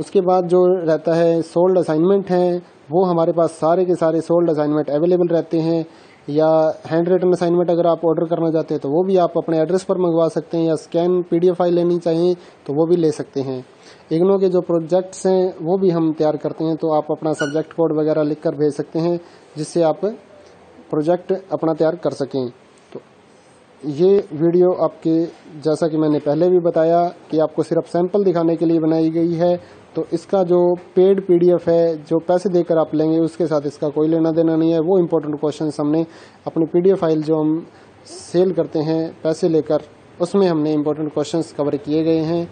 उसके बाद जो रहता है सोल्ड असाइनमेंट हैं वो हमारे पास सारे के सारे सोल्ड असाइनमेंट अवेलेबल रहते हैं, या हैंड रिटन असाइनमेंट अगर आप ऑर्डर करना चाहते हैं तो वो भी आप अपने एड्रेस पर मंगवा सकते हैं, या स्कैन पीडीएफ फ़ाइल लेनी चाहिए तो वो भी ले सकते हैं। इग्नो के जो प्रोजेक्ट्स हैं, वो भी हम तैयार करते हैं तो आप अपना सब्जेक्ट कोड वगैरह लिख कर भेज सकते हैं, जिससे आप प्रोजेक्ट अपना तैयार कर सकें। ये वीडियो आपके, जैसा कि मैंने पहले भी बताया कि आपको सिर्फ़ सैंपल दिखाने के लिए बनाई गई है तो इसका जो पेड पीडीएफ है, जो पैसे देकर आप लेंगे, उसके साथ इसका कोई लेना देना नहीं है। वो इम्पोर्टेंट क्वेश्चन हमने अपनी पीडीएफ फ़ाइल जो हम सेल करते हैं, पैसे लेकर, उसमें हमने इम्पोर्टेंट क्वेश्चन कवर किए गए हैं।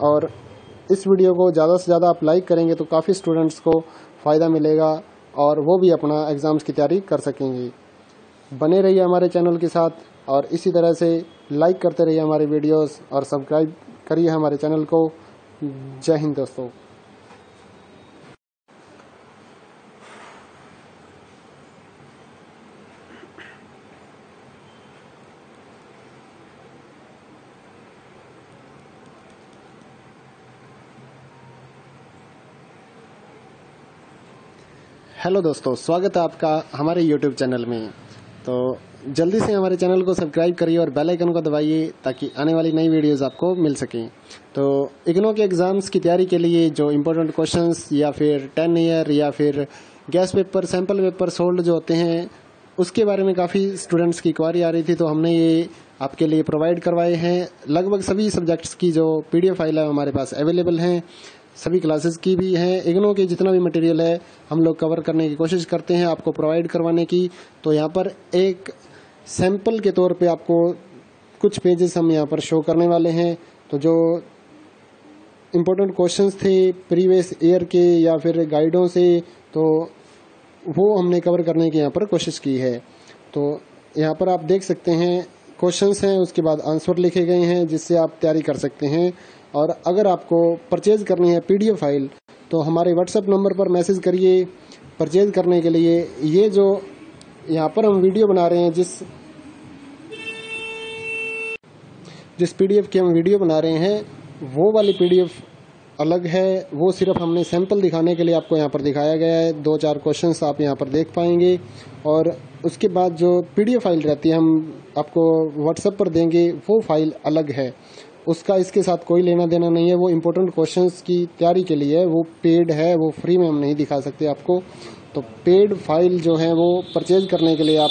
और इस वीडियो को ज़्यादा से ज़्यादा आप लाइक करेंगे तो काफ़ी स्टूडेंट्स को फ़ायदा मिलेगा और वो भी अपना एग्ज़ाम्स की तैयारी कर सकेंगे। बने रहिए हमारे चैनल के साथ। और इसी तरह से लाइक करते रहिए हमारे वीडियोस और सब्सक्राइब करिए हमारे चैनल को। जय हिंद दोस्तों। हेलो दोस्तों, स्वागत है आपका हमारे यूट्यूब चैनल में। तो जल्दी से हमारे चैनल को सब्सक्राइब करिए और बेल आइकन को दबाइए ताकि आने वाली नई वीडियोस आपको मिल सकें। तो इग्नो के एग्ज़ाम्स की तैयारी के लिए जो इम्पोर्टेंट क्वेश्चंस या फिर टेन ईयर या फिर guess paper sample paper solved जो होते हैं, उसके बारे में काफ़ी स्टूडेंट्स की क्वारी आ रही थी तो हमने ये आपके लिए प्रोवाइड करवाए हैं। लगभग सभी सब्जेक्ट्स की जो पीडीएफ फ़ाइल है हमारे पास अवेलेबल हैं, सभी क्लासेस की भी हैं। इग्नो के जितना भी मटेरियल है, हम लोग कवर करने की कोशिश करते हैं आपको प्रोवाइड करवाने की। तो यहाँ पर एक सैंपल के तौर पे आपको कुछ पेजेस हम यहाँ पर शो करने वाले हैं। तो जो इम्पोर्टेंट क्वेश्चंस थे प्रीवियस ईयर के या फिर गाइडों से तो वो हमने कवर करने की यहाँ पर कोशिश की है। तो यहाँ पर आप देख सकते हैं क्वेश्चंस हैं, उसके बाद आंसर लिखे गए हैं, जिससे आप तैयारी कर सकते हैं। और अगर आपको परचेज करनी है पीडीएफ फ़ाइल तो हमारे व्हाट्सएप नंबर पर मैसेज करिए। परचेज करने के लिए ये जो यहाँ पर हम वीडियो बना रहे हैं, जिस जिस पीडीएफ की हम वीडियो बना रहे हैं, वो वाली पीडीएफ अलग है। वो सिर्फ़ हमने सैंपल दिखाने के लिए आपको यहाँ पर दिखाया गया है। दो चार क्वेश्चन आप यहाँ पर देख पाएँगे। और उसके बाद जो पीडीएफ फ़ाइल रहती है, हम आपको व्हाट्सएप पर देंगे, वो फ़ाइल अलग है। उसका इसके साथ कोई लेना देना नहीं है। वो इम्पोर्टेंट क्वेश्चंस की तैयारी के लिए है। वो पेड है, वो फ्री में हम नहीं दिखा सकते आपको। तो पेड फ़ाइल जो है, वो परचेज करने के लिए आप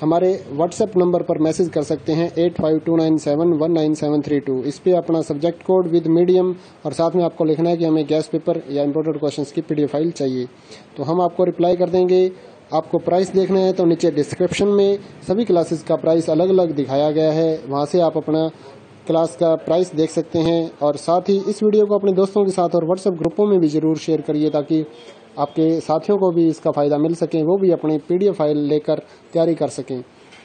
हमारे व्हाट्सएप नंबर पर मैसेज कर सकते हैं eight five two nine seven one nine seven three two इस पर अपना सब्जेक्ट कोड विद मीडियम और साथ में आपको लिखना है कि हमें गैस पेपर या इम्पोर्टेंट क्वेश्चन की पीडीएफ फ़ाइल चाहिए। तो हम आपको रिप्लाई कर देंगे। आपको प्राइस देखना है तो नीचे डिस्क्रिप्शन में सभी क्लासेस का प्राइस अलग अलग दिखाया गया है। वहाँ से आप अपना क्लास का प्राइस देख सकते हैं और साथ ही इस वीडियो को अपने दोस्तों के साथ और व्हाट्सएप ग्रुपों में भी ज़रूर शेयर करिए ताकि आपके साथियों को भी इसका फ़ायदा मिल सके, वो भी अपनी पीडीएफ फ़ाइल लेकर तैयारी कर सकें।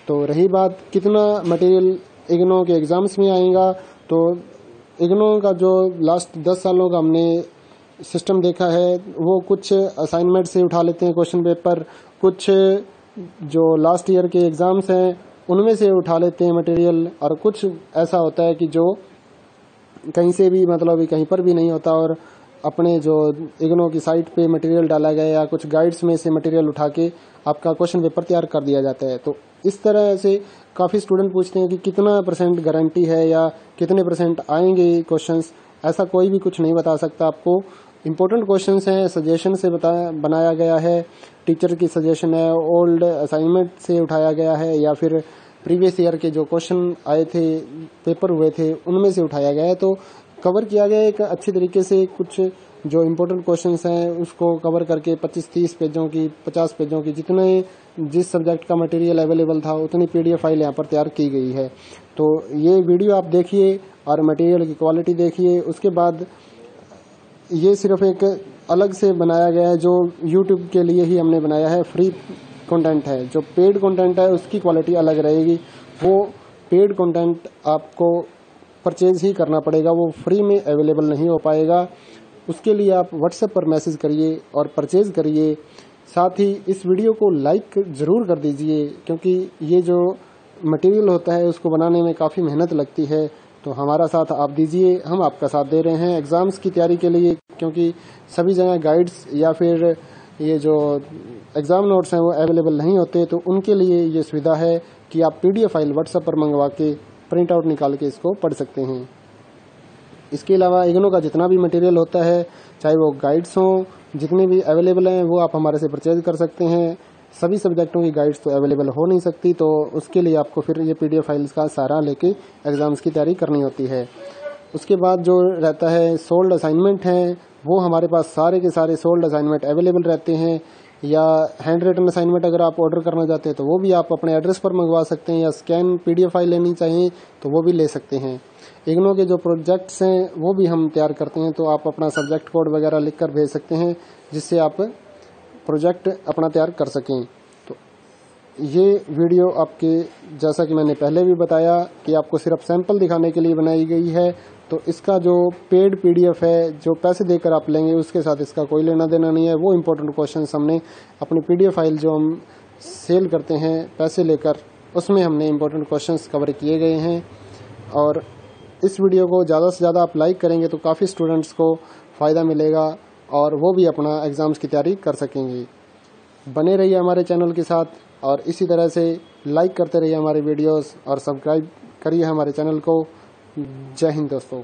तो रही बात, कितना मटेरियल इग्नो के एग्ज़ाम्स में आएगा? तो इग्नो का जो लास्ट दस सालों का हमने सिस्टम देखा है, वो कुछ असाइनमेंट से उठा लेते हैं क्वेश्चन पेपर कुछ जो लास्ट ईयर के एग्ज़ाम्स हैं, उनमें से उठा लेते हैं मटेरियल और कुछ ऐसा होता है कि जो कहीं से भी मतलब कहीं पर भी नहीं होता और अपने जो इग्नो की साइट पे मटेरियल डाला गया या कुछ गाइड्स में से मटेरियल उठा के आपका क्वेश्चन पेपर तैयार कर दिया जाता है। तो इस तरह से काफ़ी स्टूडेंट पूछते हैं कि कितना परसेंट गारंटी है या कितने परसेंट आएँगे क्वेश्चन ऐसा कोई भी कुछ नहीं बता सकता आपको। इम्पोर्टेंट क्वेश्चन हैं सजेशन से बताया बनाया गया है टीचर की सजेशन है ओल्ड असाइनमेंट से उठाया गया है या फिर प्रीवियस ईयर के जो क्वेश्चन आए थे पेपर हुए थे, उनमें से उठाया गया है। तो कवर किया गया एक अच्छी तरीके से कुछ जो इम्पोर्टेंट क्वेश्चंस हैं, उसको कवर करके 25-30 पेजों की 50 पेजों की जितने जिस सब्जेक्ट का मटेरियल अवेलेबल था, उतनी पीडीएफ फ़ाइल यहाँ पर तैयार की गई है। तो ये वीडियो आप देखिए और मटेरियल की क्वालिटी देखिए। उसके बाद ये सिर्फ़ एक अलग से बनाया गया है, जो यूट्यूब के लिए ही हमने बनाया है। फ्री कंटेंट है। जो पेड कंटेंट है, उसकी क्वालिटी अलग रहेगी। वो पेड कंटेंट आपको परचेज ही करना पड़ेगा, वो फ्री में अवेलेबल नहीं हो पाएगा। उसके लिए आप व्हाट्सएप पर मैसेज करिए और परचेज करिए। साथ ही इस वीडियो को लाइक ज़रूर कर दीजिए, क्योंकि ये जो मटेरियल होता है, उसको बनाने में काफ़ी मेहनत लगती है। तो हमारा साथ आप दीजिए, हम आपका साथ दे रहे हैं एग्ज़ाम्स की तैयारी के लिए, क्योंकि सभी जगह गाइड्स या फिर ये जो एग्ज़ाम नोट्स हैं, वो अवेलेबल नहीं होते तो उनके लिए ये सुविधा है कि आप पीडीएफ फ़ाइल व्हाट्सएप पर मंगवा के प्रिंट आउट निकाल के इसको पढ़ सकते हैं। इसके अलावा इग्नो का जितना भी मटेरियल होता है, चाहे वो गाइड्स हों, जितने भी अवेलेबल हैं, वो आप हमारे से परचेज कर सकते हैं। सभी सब्जेक्टों की गाइड्स तो अवेलेबल हो नहीं सकती तो उसके लिए आपको फिर ये पीडीएफ फाइल्स का सारा लेके एग्ज़ाम्स की तैयारी करनी होती है। उसके बाद जो रहता है सोल्ड असाइनमेंट हैं, वो हमारे पास सारे के सारे सोल्ड असाइनमेंट अवेलेबल रहते हैं। या हैंड रिटन असाइनमेंट अगर आप ऑर्डर करना चाहते हैं तो वो भी आप अपने एड्रेस पर मंगवा सकते हैं या स्कैन पीडीएफ फ़ाइल लेनी चाहिए तो वो भी ले सकते हैं। इग्नो के जो प्रोजेक्ट्स हैं, वो भी हम तैयार करते हैं तो आप अपना सब्जेक्ट कोड वगैरह लिख कर भेज सकते हैं, जिससे आप प्रोजेक्ट अपना तैयार कर सकें। तो ये वीडियो आपके, जैसा कि मैंने पहले भी बताया कि आपको सिर्फ़ सैंपल दिखाने के लिए बनाई गई है तो इसका जो पेड पीडीएफ है, जो पैसे देकर आप लेंगे, उसके साथ इसका कोई लेना देना नहीं है। वो इम्पोर्टेंट क्वेश्चन हमने अपनी पीडीएफ फ़ाइल जो हम सेल करते हैं, पैसे लेकर, उसमें हमने इम्पोर्टेंट क्वेश्चन कवर किए गए हैं। और इस वीडियो को ज़्यादा से ज़्यादा आप लाइक करेंगे तो काफ़ी स्टूडेंट्स को फ़ायदा मिलेगा और वो भी अपना एग्ज़ाम्स की तैयारी कर सकेंगे। बने रहिए हमारे चैनल के साथ और इसी तरह से लाइक करते रहिए हमारे वीडियोस और सब्सक्राइब करिए हमारे चैनल को। जय हिंद दोस्तों।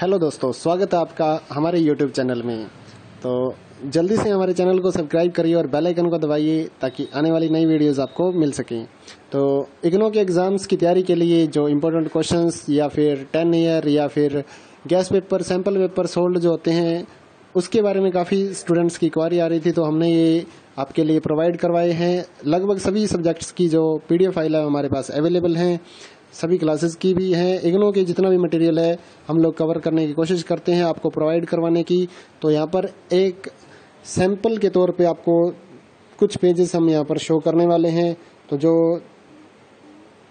हेलो दोस्तों स्वागत है आपका हमारे यूट्यूब चैनल में। तो जल्दी से हमारे चैनल को सब्सक्राइब करिए और बेल आइकन को दबाइए ताकि आने वाली नई वीडियोस आपको मिल सकें। तो इग्नो के एग्ज़ाम्स की तैयारी के लिए जो इम्पोर्टेंट क्वेश्चंस या फिर टेन ईयर या फिर guess paper sample paper solved जो होते हैं, उसके बारे में काफ़ी स्टूडेंट्स की क्वारी आ रही थी तो हमने ये आपके लिए प्रोवाइड करवाए हैं। लगभग सभी सब्जेक्ट्स की जो पीडीएफ फ़ाइल है हमारे पास अवेलेबल हैं, सभी क्लासेस की भी हैं। इग्नो के जितना भी मटेरियल है, हम लोग कवर करने की कोशिश करते हैं आपको प्रोवाइड करवाने की। तो यहाँ पर एक सैंपल के तौर पे आपको कुछ पेजेस हम यहाँ पर शो करने वाले हैं। तो जो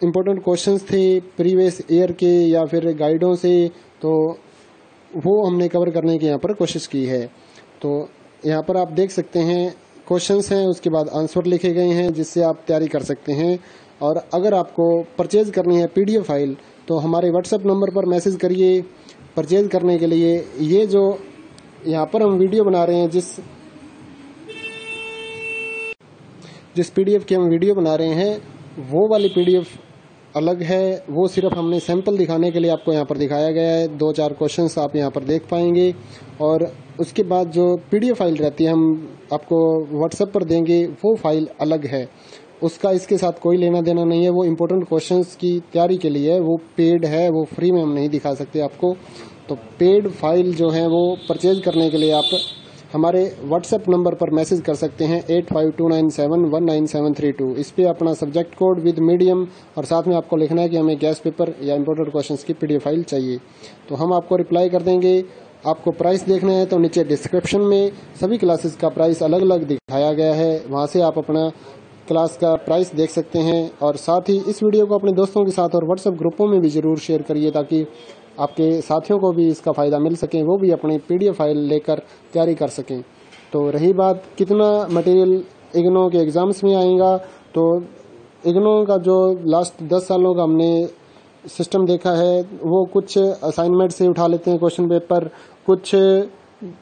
इम्पोर्टेंट क्वेश्चंस थे प्रीवियस ईयर के या फिर गाइडों से तो वो हमने कवर करने की यहाँ पर कोशिश की है। तो यहाँ पर आप देख सकते हैं क्वेश्चंस हैं, उसके बाद आंसर लिखे गए हैं, जिससे आप तैयारी कर सकते हैं। और अगर आपको परचेज करनी है पीडीएफ फ़ाइल तो हमारे व्हाट्सएप नंबर पर मैसेज करिए। परचेज करने के लिए ये जो यहाँ पर हम वीडियो बना रहे हैं, जिस जिस पीडीएफ की हम वीडियो बना रहे हैं, वो वाली पीडीएफ अलग है। वो सिर्फ़ हमने सैंपल दिखाने के लिए आपको यहाँ पर दिखाया गया है। दो चार क्वेश्चंस आप यहाँ पर देख पाएँगे। और उसके बाद जो पीडीएफ फ़ाइल रहती है, हम आपको व्हाट्सएप पर देंगे, वो फ़ाइल अलग है। उसका इसके साथ कोई लेना देना नहीं है। वो इम्पोर्टेंट क्वेश्चंस की तैयारी के लिए है। वो पेड है, वो फ्री में हम नहीं दिखा सकते आपको। तो पेड फ़ाइल जो है, वो परचेज करने के लिए आप हमारे व्हाट्सएप नंबर पर मैसेज कर सकते हैं eight five two nine seven one nine seven three two इस पर अपना सब्जेक्ट कोड विद मीडियम और साथ में आपको लिखना है कि हमें गैस पेपर या इम्पोर्टेंट क्वेश्चन की पीडीएफ फ़ाइल चाहिए। तो हम आपको रिप्लाई कर देंगे। आपको प्राइस देखना है तो नीचे डिस्क्रिप्शन में सभी क्लासेस का प्राइस अलग अलग दिखाया गया है। वहाँ से आप अपना क्लास का प्राइस देख सकते हैं और साथ ही इस वीडियो को अपने दोस्तों के साथ और व्हाट्सएप ग्रुपों में भी ज़रूर शेयर करिए ताकि आपके साथियों को भी इसका फ़ायदा मिल सके, वो भी अपनी पीडीएफ फ़ाइल लेकर तैयारी कर सकें। तो रही बात, कितना मटेरियल इग्नो के एग्ज़ाम्स में आएगा? तो इग्नो का जो लास्ट दस सालों का हमने सिस्टम देखा है, वो कुछ असाइनमेंट से उठा लेते हैं क्वेश्चन पेपर कुछ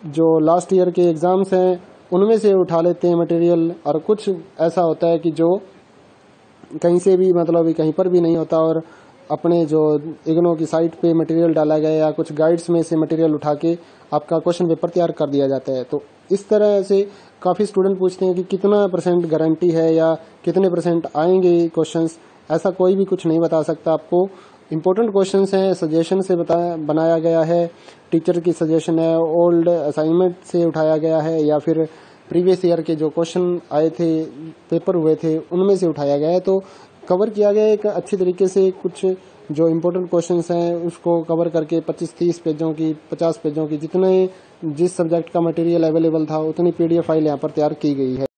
जो लास्ट ईयर के एग्ज़ाम्स हैं, उनमें से उठा लेते हैं मटेरियल और कुछ ऐसा होता है कि जो कहीं से भी मतलब कहीं पर भी नहीं होता, और अपने जो इग्नो की साइट पे मटेरियल डाला गया या कुछ गाइड्स में से मटेरियल उठा के आपका क्वेश्चन पेपर तैयार कर दिया जाता है। तो इस तरह से काफ़ी स्टूडेंट पूछते हैं कि कितना परसेंट गारंटी है या कितने परसेंट आएँगे क्वेश्चंस ऐसा कोई भी कुछ नहीं बता सकता आपको। इम्पोर्टेंट क्वेश्चन हैं सजेशन से बताया बनाया गया है टीचर की सजेशन है ओल्ड असाइनमेंट से उठाया गया है या फिर प्रीवियस ईयर के जो क्वेश्चन आए थे पेपर हुए थे, उनमें से उठाया गया है। तो कवर किया गया एक अच्छी तरीके से कुछ जो इम्पोर्टेंट क्वेश्चन हैं, उसको कवर करके 25-30 पेजों की 50 पेजों की जितने जिस सब्जेक्ट का मटेरियल अवेलेबल था, उतनी पीडीएफ फ़ाइल यहाँ पर तैयार की गई है।